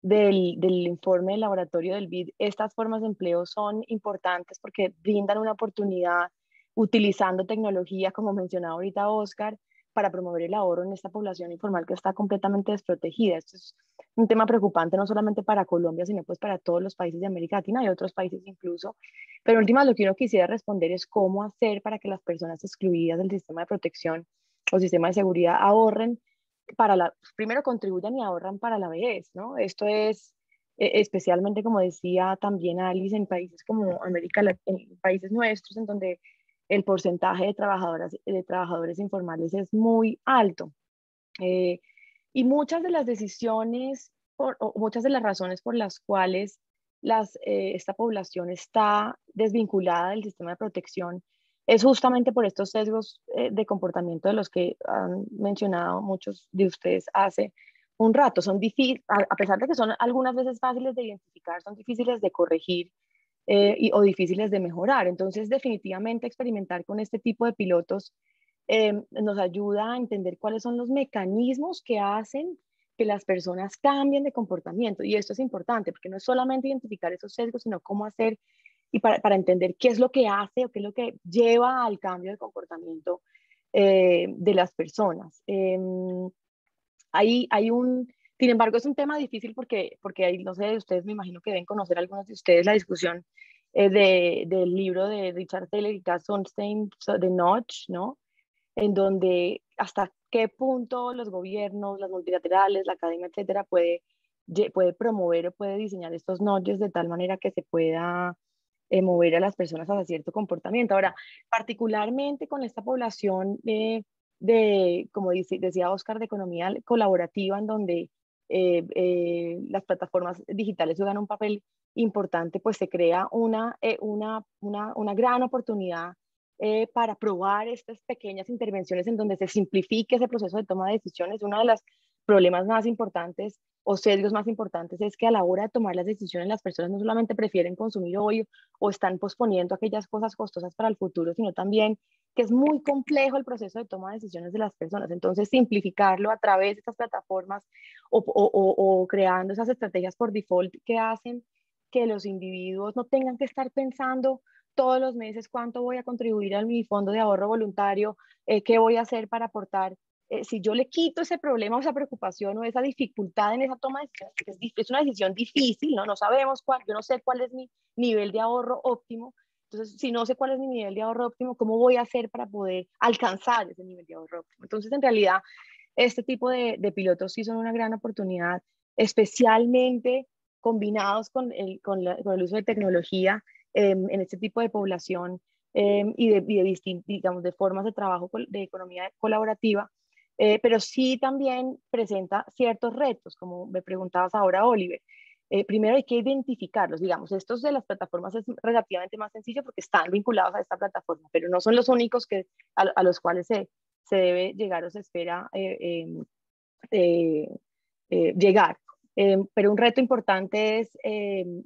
del, del, informe del laboratorio del BID, estas formas de empleo son importantes porque brindan una oportunidad utilizando tecnología, como mencionaba ahorita Oscar, para promover el ahorro en esta población informal que está completamente desprotegida. Esto es un tema preocupante no solamente para Colombia, sino pues para todos los países de América Latina y otros países incluso. Pero última, lo que uno quisiera responder es cómo hacer para que las personas excluidas del sistema de protección o sistema de seguridad ahorren para la, primero contribuyan y ahorran para la vejez, ¿no? Esto es e, especialmente, como decía también Alice, en países como América en países nuestros, en donde el porcentaje de, trabajadoras, de trabajadores informales es muy alto. Eh, y muchas de las decisiones, o muchas de las razones por las cuales eh, esta población está desvinculada del sistema de protección es justamente por estos sesgos eh, de comportamiento de los que han mencionado muchos de ustedes hace un rato. Son difíciles, a pesar de que son algunas veces fáciles de identificar, son difíciles de corregir eh, o difíciles de mejorar. Entonces, definitivamente experimentar con este tipo de pilotos eh, nos ayuda a entender cuáles son los mecanismos que hacen que las personas cambien de comportamiento. Y esto es importante porque no es solamente identificar esos sesgos, sino cómo hacer y para, para, entender qué es lo que hace o qué es lo que lleva al cambio de comportamiento eh, de las personas. Eh, hay un, sin embargo, es un tema difícil porque, porque hay, no sé, ustedes me imagino que deben conocer algunos de ustedes la discusión eh, de, del libro de Richard Taylor y Cass Sonstein, de Notch, ¿no? En donde hasta qué punto los gobiernos, las multilaterales, la academia, etcétera, puede, puede promover o puede diseñar estos notches de tal manera que se pueda eh, mover a las personas hacia cierto comportamiento. Ahora, particularmente con esta población de, de como dice, decía Oscar, de economía colaborativa, en donde eh, eh, las plataformas digitales juegan un papel importante, pues se crea una, una, una, una, gran oportunidad para probar estas pequeñas intervenciones en donde se simplifique ese proceso de toma de decisiones. Uno de los problemas más importantes o sesgos más importantes es que a la hora de tomar las decisiones las personas no solamente prefieren consumir hoy o están posponiendo aquellas cosas costosas para el futuro, sino también que es muy complejo el proceso de toma de decisiones de las personas. Entonces, simplificarlo a través de estas plataformas o, o, o creando esas estrategias por default que hacen que los individuos no tengan que estar pensando todos los meses cuánto voy a contribuir a mi fondo de ahorro voluntario, eh, qué voy a hacer para aportar eh, si yo le quito ese problema o esa preocupación o esa dificultad en esa toma de decisiones, que es, una decisión difícil, ¿no? No sabemos cuál, yo no sé cuál es mi nivel de ahorro óptimo. Entonces, si no sé cuál es mi nivel de ahorro óptimo, ¿cómo voy a hacer para poder alcanzar ese nivel de ahorro óptimo? Entonces, en realidad, este tipo de, de pilotos sí son una gran oportunidad, especialmente combinados con el, con, con el uso de tecnología em, en este tipo de población em, y, de, y de, digamos, de formas de trabajo de economía colaborativa eh, pero sí también presenta ciertos retos, como me preguntabas ahora, Oliver. Eh, primero hay que identificarlos, digamos, estos de las plataformas es relativamente más sencillo porque están vinculados a esta plataforma, pero no son los únicos que, a, los cuales se, se, debe llegar o se espera eh, em, llegar. Em, pero un reto importante es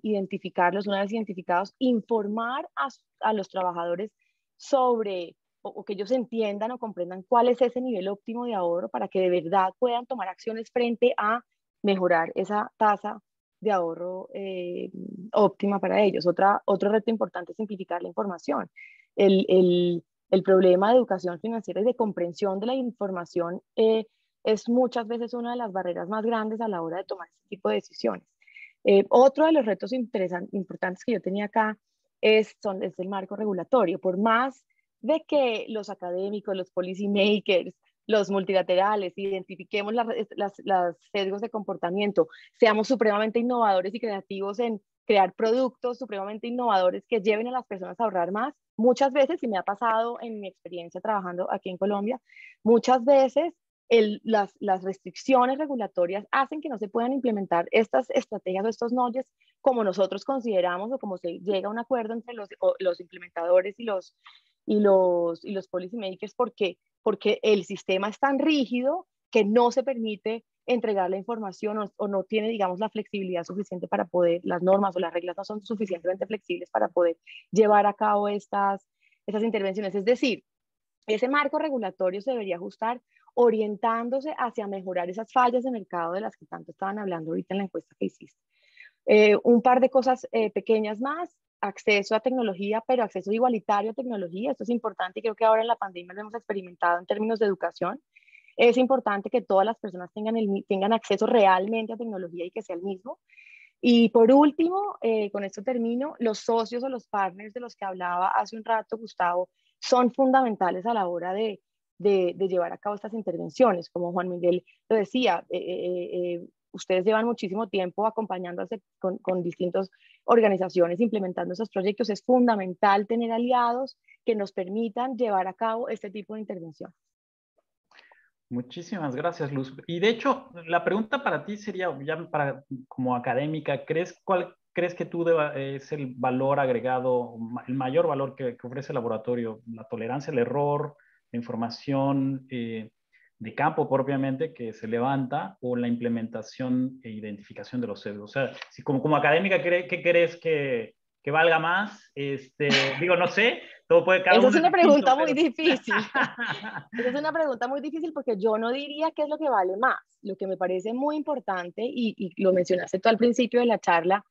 identificarlos, una vez identificados, informar a, a los trabajadores sobre o, que ellos entiendan o comprendan cuál es ese nivel óptimo de ahorro para que de verdad puedan tomar acciones frente a mejorar esa tasa de ahorro eh, óptima para ellos. Otra, otro reto importante es simplificar la información. El, el, el, problema de educación financiera y de comprensión de la información eh, es muchas veces una de las barreras más grandes a la hora de tomar este tipo de decisiones. Eh, otro de los retos importantes que yo tenía acá es, son, es el marco regulatorio. Por más de que los académicos, los policy makers, los multilaterales, identifiquemos las, las, sesgos de comportamiento, seamos supremamente innovadores y creativos en crear productos supremamente innovadores que lleven a las personas a ahorrar más. Muchas veces, y me ha pasado en mi experiencia trabajando aquí en Colombia, muchas veces las, las, restricciones regulatorias hacen que no se puedan implementar estas estrategias o estos nodges como nosotros consideramos o como se llega a un acuerdo entre los, los implementadores y los, y los, y los policy makers porque, porque el sistema es tan rígido que no se permite entregar la información o, o, no tiene, digamos, la flexibilidad suficiente para poder, las normas o las reglas no son suficientemente flexibles para poder llevar a cabo estas, estas intervenciones. Es decir, ese marco regulatorio se debería ajustar orientándose hacia mejorar esas fallas de mercado de las que tanto estaban hablando ahorita en la encuesta que hiciste. Eh, un par de cosas eh, pequeñas más, acceso a tecnología, pero acceso igualitario a tecnología, esto es importante y creo que ahora en la pandemia lo hemos experimentado en términos de educación. Es importante que todas las personas tengan, el, tengan acceso realmente a tecnología y que sea el mismo. Y por último, eh, con esto termino, los socios o los partners de los que hablaba hace un rato, Gustavo, son fundamentales a la hora de, de, llevar a cabo estas intervenciones. Como Juan Miguel lo decía, eh, eh, eh, ustedes llevan muchísimo tiempo acompañándose con, con distintas organizaciones implementando esos proyectos. Es fundamental tener aliados que nos permitan llevar a cabo este tipo de intervención. Muchísimas gracias, Luz. Y de hecho, la pregunta para ti sería, ya para, como académica, ¿crees, cuál crees que tú es el valor agregado, el mayor valor que, que ofrece el laboratorio? ¿La tolerancia al error, la información eh, de campo propiamente que se levanta o la implementación e identificación de los sesgos. O sea, si como, como académica, ¿qué, crees que, que, valga más? Este, digo, no sé, todo puede cada Esa es una pregunta muy difícil. Esa es una pregunta muy difícil porque yo no diría qué es lo que vale más. Lo que me parece muy importante, y, y lo mencionaste tú al principio de la charla,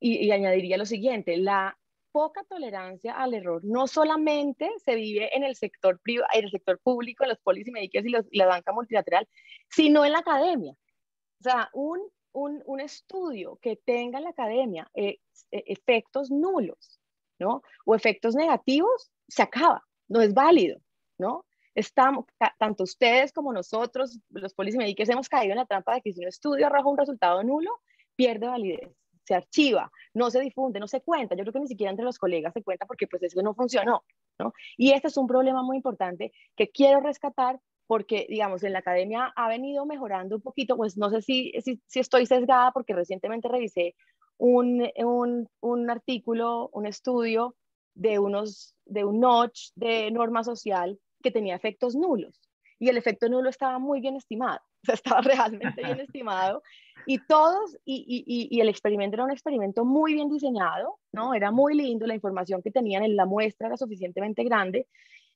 y, y añadiría lo siguiente, la poca tolerancia al error no solamente se vive en el sector, en el sector público, en los policy makers y, la banca multilateral, sino en la academia. O sea, un, un, un estudio que tenga en la academia eh, eh, efectos nulos, ¿no? O efectos negativos, se acaba, no es válido, ¿no? Estamos, tanto ustedes como nosotros, los policy makers, hemos caído en la trampa de que si un estudio arroja un resultado nulo, pierde validez se archiva, no se difunde, no se cuenta. Yo creo que ni siquiera entre los colegas se cuenta porque pues eso no funcionó, ¿no? Y este es un problema muy importante que quiero rescatar porque, digamos, en la academia ha venido mejorando un poquito, pues no sé si, si, estoy sesgada porque recientemente revisé un, un, un, artículo, un estudio de, unos, de un notch de norma social que tenía efectos nulos y el efecto nulo estaba muy bien estimado, o sea, estaba realmente bien estimado y todos, y, y, y, el experimento era un experimento muy bien diseñado, ¿no? Era muy lindo, la información que tenían en la muestra era suficientemente grande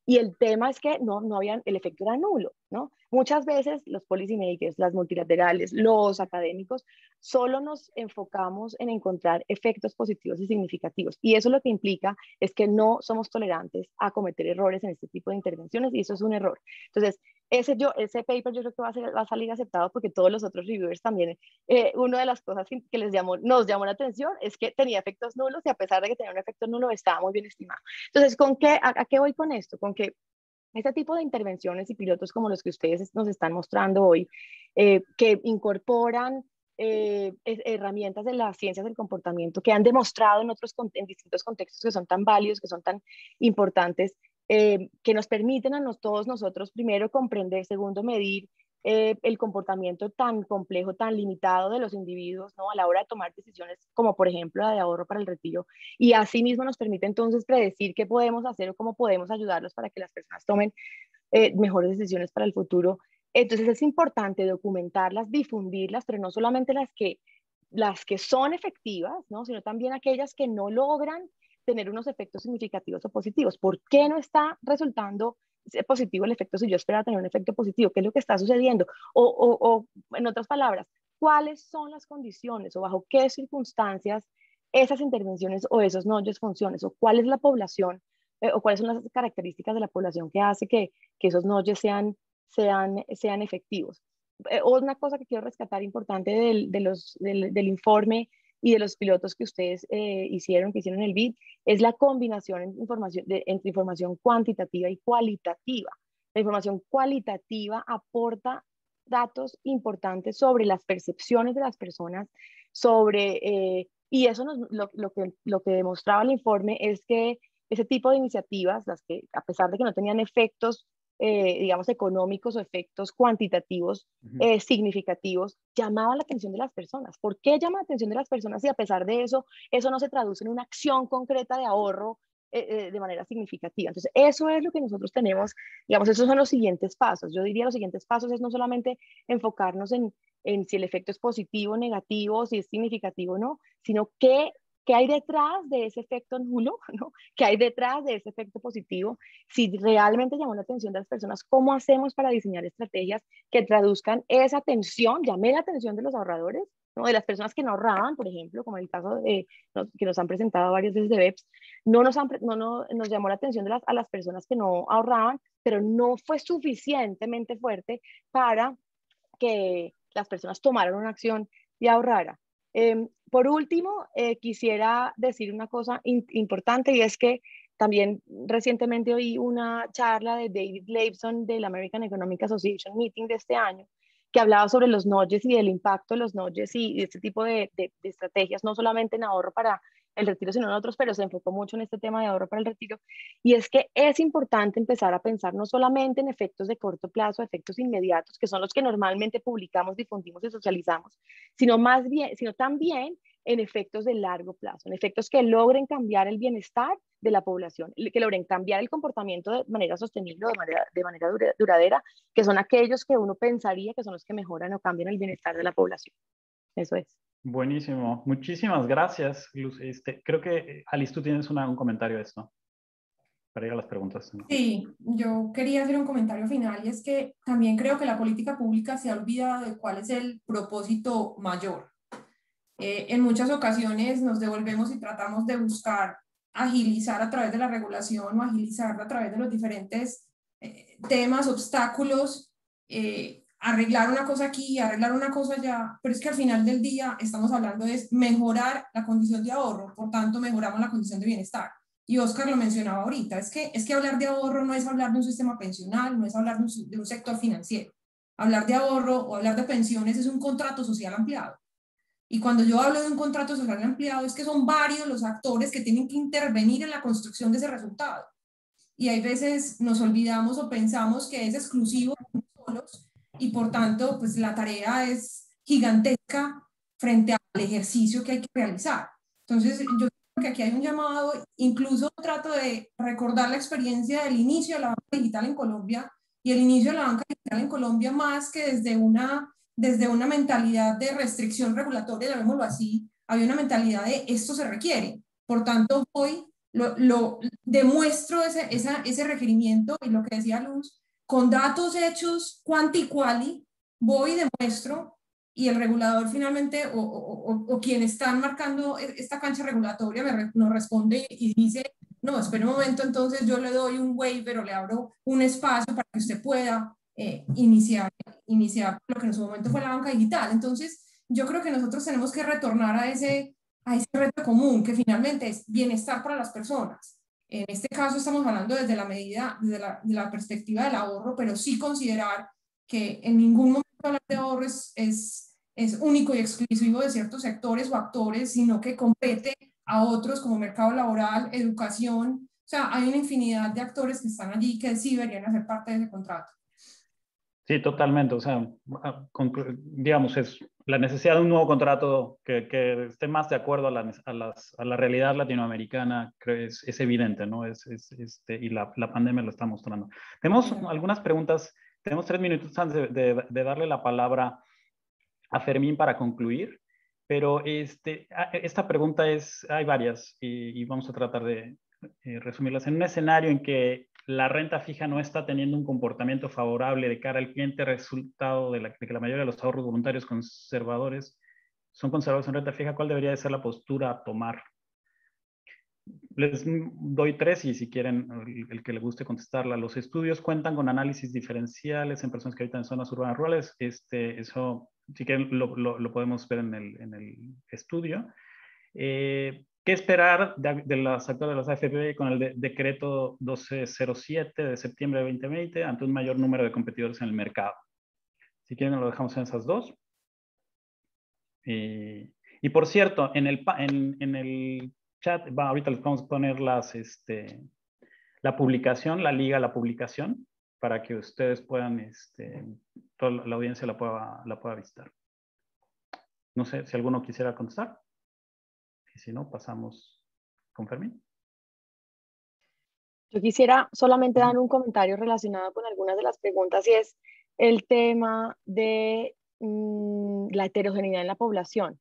y el tema es que no, no habían, el efecto era nulo, ¿no? Muchas veces los policymakers, las multilaterales, los académicos, solo nos enfocamos en encontrar efectos positivos y significativos. Y eso lo que implica es que no somos tolerantes a cometer errores en este tipo de intervenciones y eso es un error. Entonces, ese, yo, ese paper yo creo que va a, va a salir aceptado porque todos los otros reviewers también, eh, una de las cosas que les llamó, nos llamó la atención es que tenía efectos nulos y a pesar de que tenía un efecto nulo estaba muy bien estimado. Entonces, ¿con qué, a, qué voy con esto? Con que este tipo de intervenciones y pilotos como los que ustedes nos están mostrando hoy, eh, que incorporan eh, herramientas de las ciencias del comportamiento que han demostrado en otros en distintos contextos que son tan válidos, que son tan importantes, eh, que nos permiten a nos, todos nosotros, primero, comprender, segundo, medir eh, el comportamiento tan complejo, tan limitado de los individuos, ¿no? A la hora de tomar decisiones, como por ejemplo la de ahorro para el retiro, y asimismo nos permite entonces predecir qué podemos hacer o cómo podemos ayudarlos para que las personas tomen eh, mejores decisiones para el futuro. Entonces es importante documentarlas, difundirlas, pero no solamente las que, las que son efectivas, ¿no? sino también aquellas que no logran tener unos efectos significativos o positivos. ¿Por qué no está resultando positivo el efecto si yo esperaba tener un efecto positivo? ¿Qué es lo que está sucediendo? O, o, en otras palabras, ¿cuáles son las condiciones o bajo qué circunstancias esas intervenciones o esos nodges funcionan? ¿O cuál es la población eh, o cuáles son las características de la población que hace que, que esos nodges sean, sean, sean efectivos? Eh, una cosa que quiero rescatar importante del, del informe y de los pilotos que ustedes eh, hicieron, que hicieron el BID, es la combinación información, de, entre información cuantitativa y cualitativa. La información cualitativa aporta datos importantes sobre las percepciones de las personas, sobre, eh, y eso lo, lo, que, lo que demostraba el informe es que ese tipo de iniciativas, las que a pesar de que no tenían efectos, eh, digamos, económicos o efectos cuantitativos eh, significativos, llamaban la atención de las personas. ¿Por qué llama la atención de las personas si a pesar de eso, eso no se traduce en una acción concreta de ahorro eh, de manera significativa. Entonces, eso es lo que nosotros tenemos, digamos, esos son los siguientes pasos. Yo diría los siguientes pasos es no solamente enfocarnos en, en si el efecto es positivo o negativo, si es significativo o no, sino qué ¿Qué hay detrás de ese efecto nulo? ¿no? ¿Qué hay detrás de ese efecto positivo? Si realmente llamó la atención de las personas, ¿cómo hacemos para diseñar estrategias que traduzcan esa atención, llamé la atención de los ahorradores, ¿no? de las personas que no ahorraban, por ejemplo, como el caso que nos han presentado varias veces de BEPS, no nos, no, no, nos llamó la atención a las personas que no ahorraban, pero no fue suficientemente fuerte para que las personas tomaran una acción y ahorraran. Em, por último, eh, quisiera decir una cosa importante y es que también recientemente oí una charla de David Leibson del American Economic Association Meeting de este año que hablaba sobre los nudges y del impacto de los nudges y, este tipo de, estrategias, no solamente en ahorro para el retiro, sino en otros, pero se enfocó mucho en este tema de ahorro para el retiro. Y es que es importante empezar a pensar no solamente en efectos de corto plazo, efectos inmediatos, que son los que normalmente publicamos, difundimos y socializamos, sino más bien, sino también en efectos de largo plazo, en efectos que logren cambiar el bienestar de la población, que logren cambiar el comportamiento de manera sostenible, de manera, de manera duradera, que son aquellos que uno pensaría que son los que mejoran o cambian el bienestar de la población. Eso es. Buenísimo. Muchísimas gracias, Luz. Este, creo que, eh, Alice, tú tienes un comentario de esto para ir a las preguntas. Sí, yo quería hacer un comentario final y es que también creo que la política pública se ha olvidado de cuál es el propósito mayor. Eh, en muchas ocasiones nos devolvemos y tratamos de buscar agilizar a través de la regulación o agilizar a través de los diferentes eh, temas, obstáculos, arreglar una cosa aquí, arreglar una cosa allá, pero es que al final del día estamos hablando de mejorar la condición de ahorro, por tanto mejoramos la condición de bienestar. Y Oscar lo mencionaba ahorita, es que, es que hablar de ahorro no es hablar de un sistema pensional, no es hablar de un, de un sector financiero. Hablar de ahorro o hablar de pensiones es un contrato social ampliado. Y cuando yo hablo de un contrato social ampliado es que son varios los actores que tienen que intervenir en la construcción de ese resultado. Y hay veces nos olvidamos o pensamos que es exclusivo de solos y por tanto, pues la tarea es gigantesca frente al ejercicio que hay que realizar. Entonces, yo creo que aquí hay un llamado, incluso trato de recordar la experiencia del inicio de la banca digital en Colombia y el inicio de la banca digital en Colombia más que desde una, desde una mentalidad de restricción regulatoria, llamémoslo así, había una mentalidad de esto se requiere. Por tanto, hoy lo, lo demuestro ese, esa, ese requerimiento y lo que decía Luz, con datos hechos quanti quali, voy y demuestro y el regulador finalmente o, o, o, quien está marcando e, esta cancha regulatoria me nos responde y dice, no, espera un momento, entonces yo le doy un waiver o le abro un espacio para que usted pueda eh, iniciar, iniciar lo que en su momento fue la banca digital. Entonces, yo creo que nosotros tenemos que retornar a ese, a ese reto común, que finalmente es bienestar para las personas. En este caso estamos hablando desde la medida, desde la, de la perspectiva del ahorro, pero sí considerar que en ningún momento hablar de ahorro es, es, es único y exclusivo de ciertos sectores o actores, sino que compete a otros como mercado laboral, educación. O sea, hay una infinidad de actores que están allí que sí deberían hacer parte de ese contrato. Sí, totalmente. O sea, digamos, es la necesidad de un nuevo contrato que, que esté más de acuerdo a la, a, las, a la realidad latinoamericana, es, es evidente, ¿no? Es, es, este, y la, la, pandemia lo está mostrando. Tenemos algunas preguntas, tenemos tres minutos antes de, de, darle la palabra a Fermín para concluir, pero este, esta pregunta es, hay varias y, y vamos a tratar de eh, resumirlas. En un escenario en que la renta fija no está teniendo un comportamiento favorable de cara al cliente, resultado de, que la mayoría de los ahorros voluntarios conservadores son conservadores en renta fija, ¿cuál debería de ser la postura a tomar? Les doy tres y si quieren, el, que le guste contestarla. Los estudios cuentan con análisis diferenciales en personas que habitan en zonas urbanas rurales. Este, eso, si quieren, lo, podemos ver en el, en el estudio. Eh, ¿Qué esperar de, las actores de las AFP con el decreto 1207 de septiembre de 2020 ante un mayor número de competidores en el mercado? Si quieren, lo dejamos en esas dos. Y, por cierto, en el, en, el chat, ahorita les vamos a poner las, este, la publicación, la liga, la publicación, para que ustedes puedan, este, toda la audiencia la pueda, la pueda visitar. No sé si alguno quisiera contestar. Y si no, pasamos con Fermín. Yo quisiera solamente dar un comentario relacionado con algunas de las preguntas y es el tema de mm, la heterogeneidad en la población.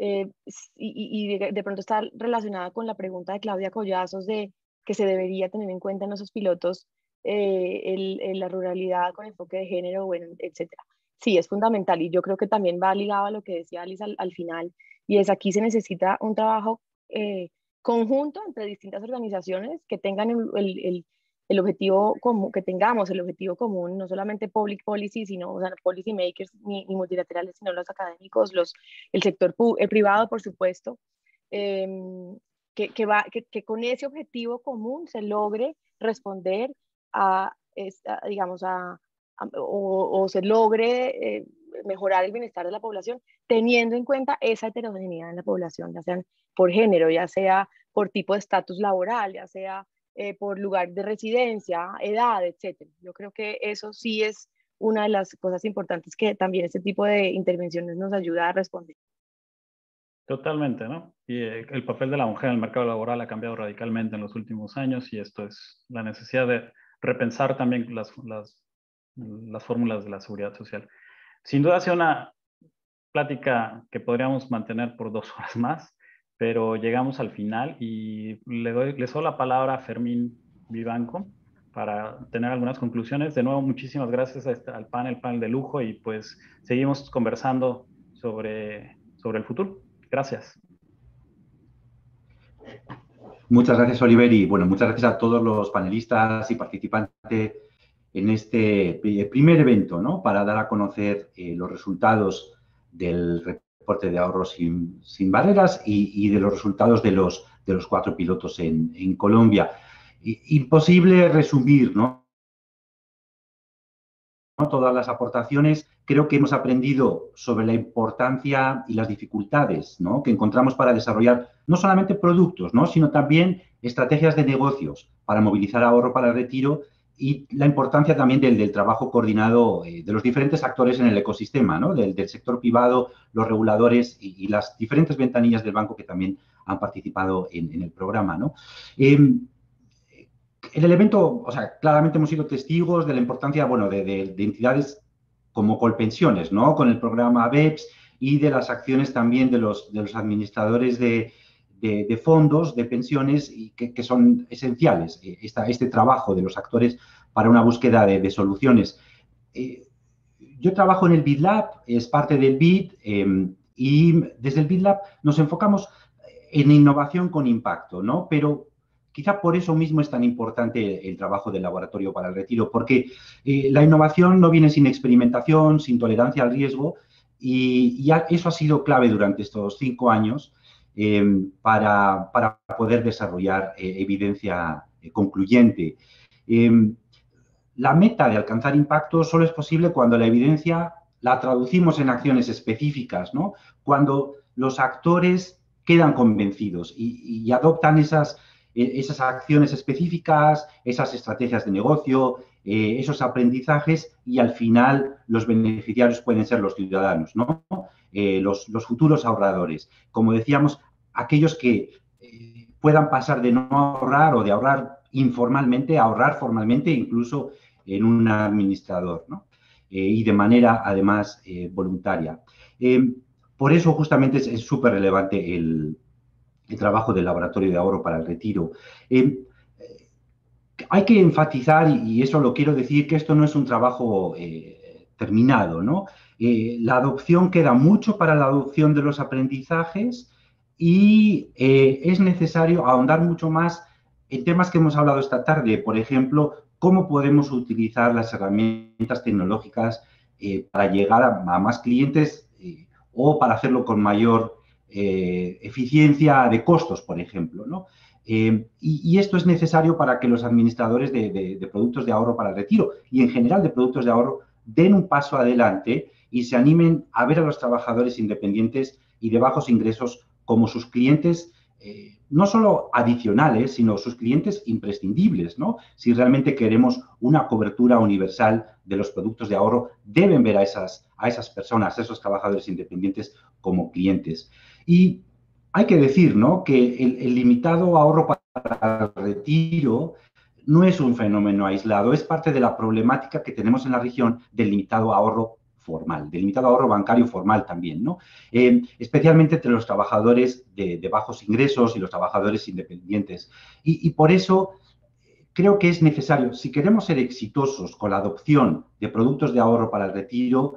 Eh, y, de, pronto está relacionada con la pregunta de Claudia Collazos de que se debería tener en cuenta en esos pilotos eh, la ruralidad con enfoque de género, bueno, etcétera. Sí, es fundamental y yo creo que también va ligado a lo que decía Alice al final, y es aquí se necesita un trabajo eh, conjunto entre distintas organizaciones que tengan el, el, objetivo común, que tengamos el objetivo común, no solamente public policy, sino o sea, policy makers ni, multilaterales, sino los académicos, los, el sector el privado, por supuesto, em, que, que, va, que, que, con ese objetivo común se logre responder a, a digamos, a, o, o, se logre eh, mejorar el bienestar de la población, teniendo en cuenta esa heterogeneidad en la población, ya sea por género, ya sea por tipo de estatus laboral, ya sea eh, por lugar de residencia, edad, etc. Yo creo que eso sí es una de las cosas importantes que también este tipo de intervenciones nos ayuda a responder. Totalmente, ¿no? Y eh, el papel de la mujer en el mercado laboral ha cambiado radicalmente en los últimos años y esto es la necesidad de repensar también las, las, las fórmulas de la seguridad social. Sin duda ha sido una plática que podríamos mantener por dos horas más, pero llegamos al final y le doy, doy la palabra a Fermín Vivanco para tener algunas conclusiones. De nuevo, muchísimas gracias este, al panel, panel de lujo, y pues seguimos conversando sobre, sobre el futuro. Gracias. Muchas gracias, Oliver, y bueno, muchas gracias a todos los panelistas y participantes en este primer evento, ¿no? Para dar a conocer eh, los resultados del reporte de ahorros sin, barreras y, de los resultados de los, de los cuatro pilotos en, Colombia. imposible resumir, ¿no? Todas las aportaciones, creo que hemos aprendido sobre la importancia y las dificultades ¿no? que encontramos para desarrollar no solamente productos, ¿no? sino también estrategias de negocios para movilizar ahorro para el retiro y la importancia también del, trabajo coordinado eh, de los diferentes actores en el ecosistema, ¿no? del, sector privado, los reguladores y, las diferentes ventanillas del banco que también han participado en, el programa. ¿no? en em, el evento, o sea, claramente hemos sido testigos de la importancia bueno, de, entidades como Colpensiones, ¿no? con el programa BEPS y de las acciones también de los, de los administradores de, de, fondos, de pensiones, y que, son esenciales, eh, este trabajo de los actores para una búsqueda de, soluciones. Eh, yo trabajo en el BitLab, es parte del BIT, em, y desde el BitLab nos enfocamos en innovación con impacto, ¿no? Pero quizá por eso mismo es tan importante el trabajo del laboratorio para el retiro, porque eh, la innovación no viene sin experimentación, sin tolerancia al riesgo, y, eso ha sido clave durante estos cinco años Em, para, poder desarrollar eh, evidencia eh, concluyente. Em, la meta de alcanzar impacto solo es posible cuando la evidencia la traducimos en acciones específicas. Cuando los actores quedan convencidos y, adoptan esas, e, esas acciones específicas, esas estrategias de negocio, eh, esos aprendizajes y al final los beneficiarios pueden ser los ciudadanos, ¿no? Eh, los, futuros ahorradores. Como decíamos, aquellos que eh, puedan pasar de no ahorrar o de ahorrar informalmente a ahorrar formalmente, incluso en un administrador, ¿no? Y de manera, además, voluntaria. por eso, justamente, es súper relevante el, el, trabajo del laboratorio de ahorro para el retiro. Hay que enfatizar, y eso lo quiero decir, que esto no es un trabajo terminado, ¿no? Eh, la adopción queda mucho para la adopción de los aprendizajes y eh, es necesario ahondar mucho más en temas que hemos hablado esta tarde, por ejemplo, cómo podemos utilizar las herramientas tecnológicas eh, para llegar a, más clientes o para hacerlo con mayor eh, eficiencia de costos, por ejemplo. ¿no? Eh, y, esto es necesario para que los administradores de, productos de ahorro para el retiro y en general de productos de ahorro den un paso adelante y se animen a ver a los trabajadores independientes y de bajos ingresos como sus clientes, eh, no solo adicionales, sino sus clientes imprescindibles. ¿no? Si realmente queremos una cobertura universal de los productos de ahorro, deben ver a esas, a esas personas, a esos trabajadores independientes como clientes. Y hay que decir, ¿no? Que el, limitado ahorro para el retiro no es un fenómeno aislado, es parte de la problemática que tenemos en la región del limitado ahorro formal, del limitado ahorro bancario formal también, ¿no? Eh, especialmente entre los trabajadores de, bajos ingresos y los trabajadores independientes. Y, y, por eso creo que es necesario, si queremos ser exitosos con la adopción de productos de ahorro para el retiro,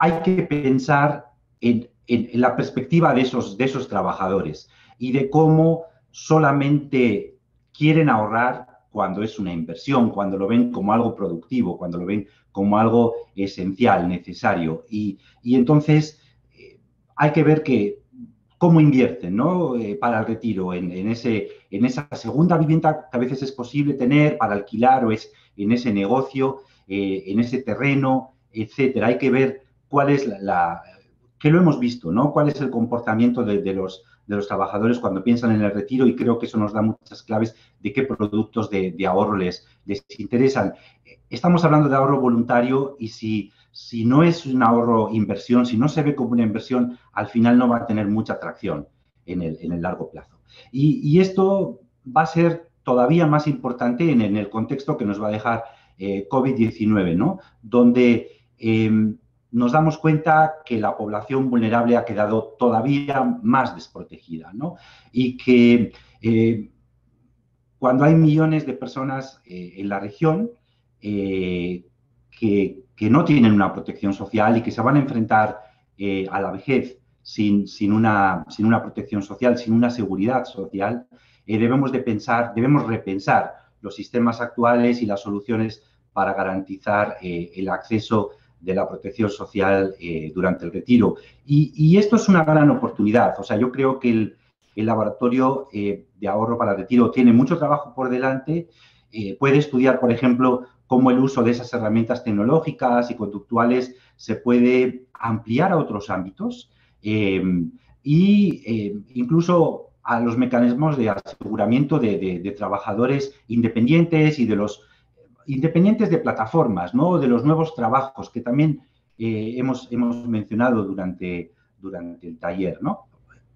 hay que pensar en en, la perspectiva de esos, de esos trabajadores y de cómo solamente quieren ahorrar cuando es una inversión, cuando lo ven como algo productivo, cuando lo ven como algo esencial, necesario. Y, entonces eh, hay que ver cómo invierten ¿no? Eh, para el retiro en, ese, en esa segunda vivienda que a veces es posible tener para alquilar o es en ese negocio, eh, en ese terreno, etcétera. Hay que ver cuál es la que lo hemos visto, ¿no? ¿Cuál es el comportamiento de, los, de los trabajadores cuando piensan en el retiro? Y creo que eso nos da muchas claves de qué productos de, ahorro les, interesan. Estamos hablando de ahorro voluntario y si, si no es un ahorro inversión, si no se ve como una inversión, al final no va a tener mucha atracción en el, en el largo plazo. Y, esto va a ser todavía más importante en, el contexto que nos va a dejar eh, COVID-19, ¿no? Donde em, nos damos cuenta que la población vulnerable ha quedado todavía más desprotegida, ¿no? Y que eh, cuando hay millones de personas eh, en la región eh, que, no tienen una protección social y que se van a enfrentar a la vejez sin, una, protección social, sin una seguridad social, debemos de pensar, debemos repensar los sistemas actuales y las soluciones para garantizar el acceso de la protección social eh, durante el retiro. Y, esto es una gran oportunidad. O sea, yo creo que el, laboratorio eh, de ahorro para el retiro tiene mucho trabajo por delante. Eh, puede estudiar, por ejemplo, cómo el uso de esas herramientas tecnológicas y conductuales se puede ampliar a otros ámbitos y incluso a los mecanismos de aseguramiento de trabajadores independientes y de los independientes de plataformas, ¿no? de los nuevos trabajos que también eh, hemos, hemos mencionado durante, durante el taller. ¿no?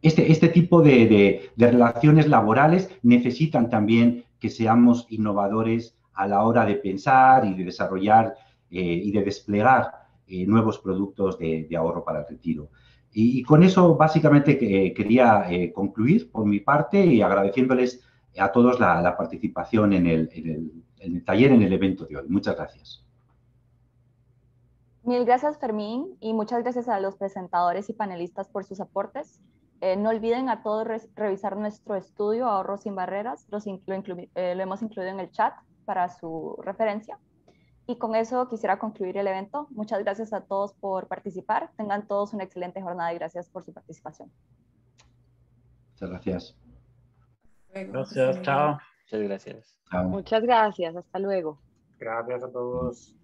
Este, este tipo de, relaciones laborales necesitan también que seamos innovadores a la hora de pensar y de desarrollar eh, y de desplegar eh, nuevos productos de, ahorro para el retiro. Y, con eso básicamente quería concluir por mi parte y agradeciéndoles a todos la, participación en el taller, en el evento de hoy. Muchas gracias. Mil gracias, Fermín, y muchas gracias a los presentadores y panelistas por sus aportes. Eh, no olviden a todos revisar nuestro estudio Ahorro sin Barreras, lo, eh, lo hemos incluido en el chat para su referencia. Y con eso quisiera concluir el evento. Muchas gracias a todos por participar. Tengan todos una excelente jornada y gracias por su participación. Muchas gracias. Gracias, chao. Muchas gracias. Muchas gracias, hasta luego. Gracias a todos.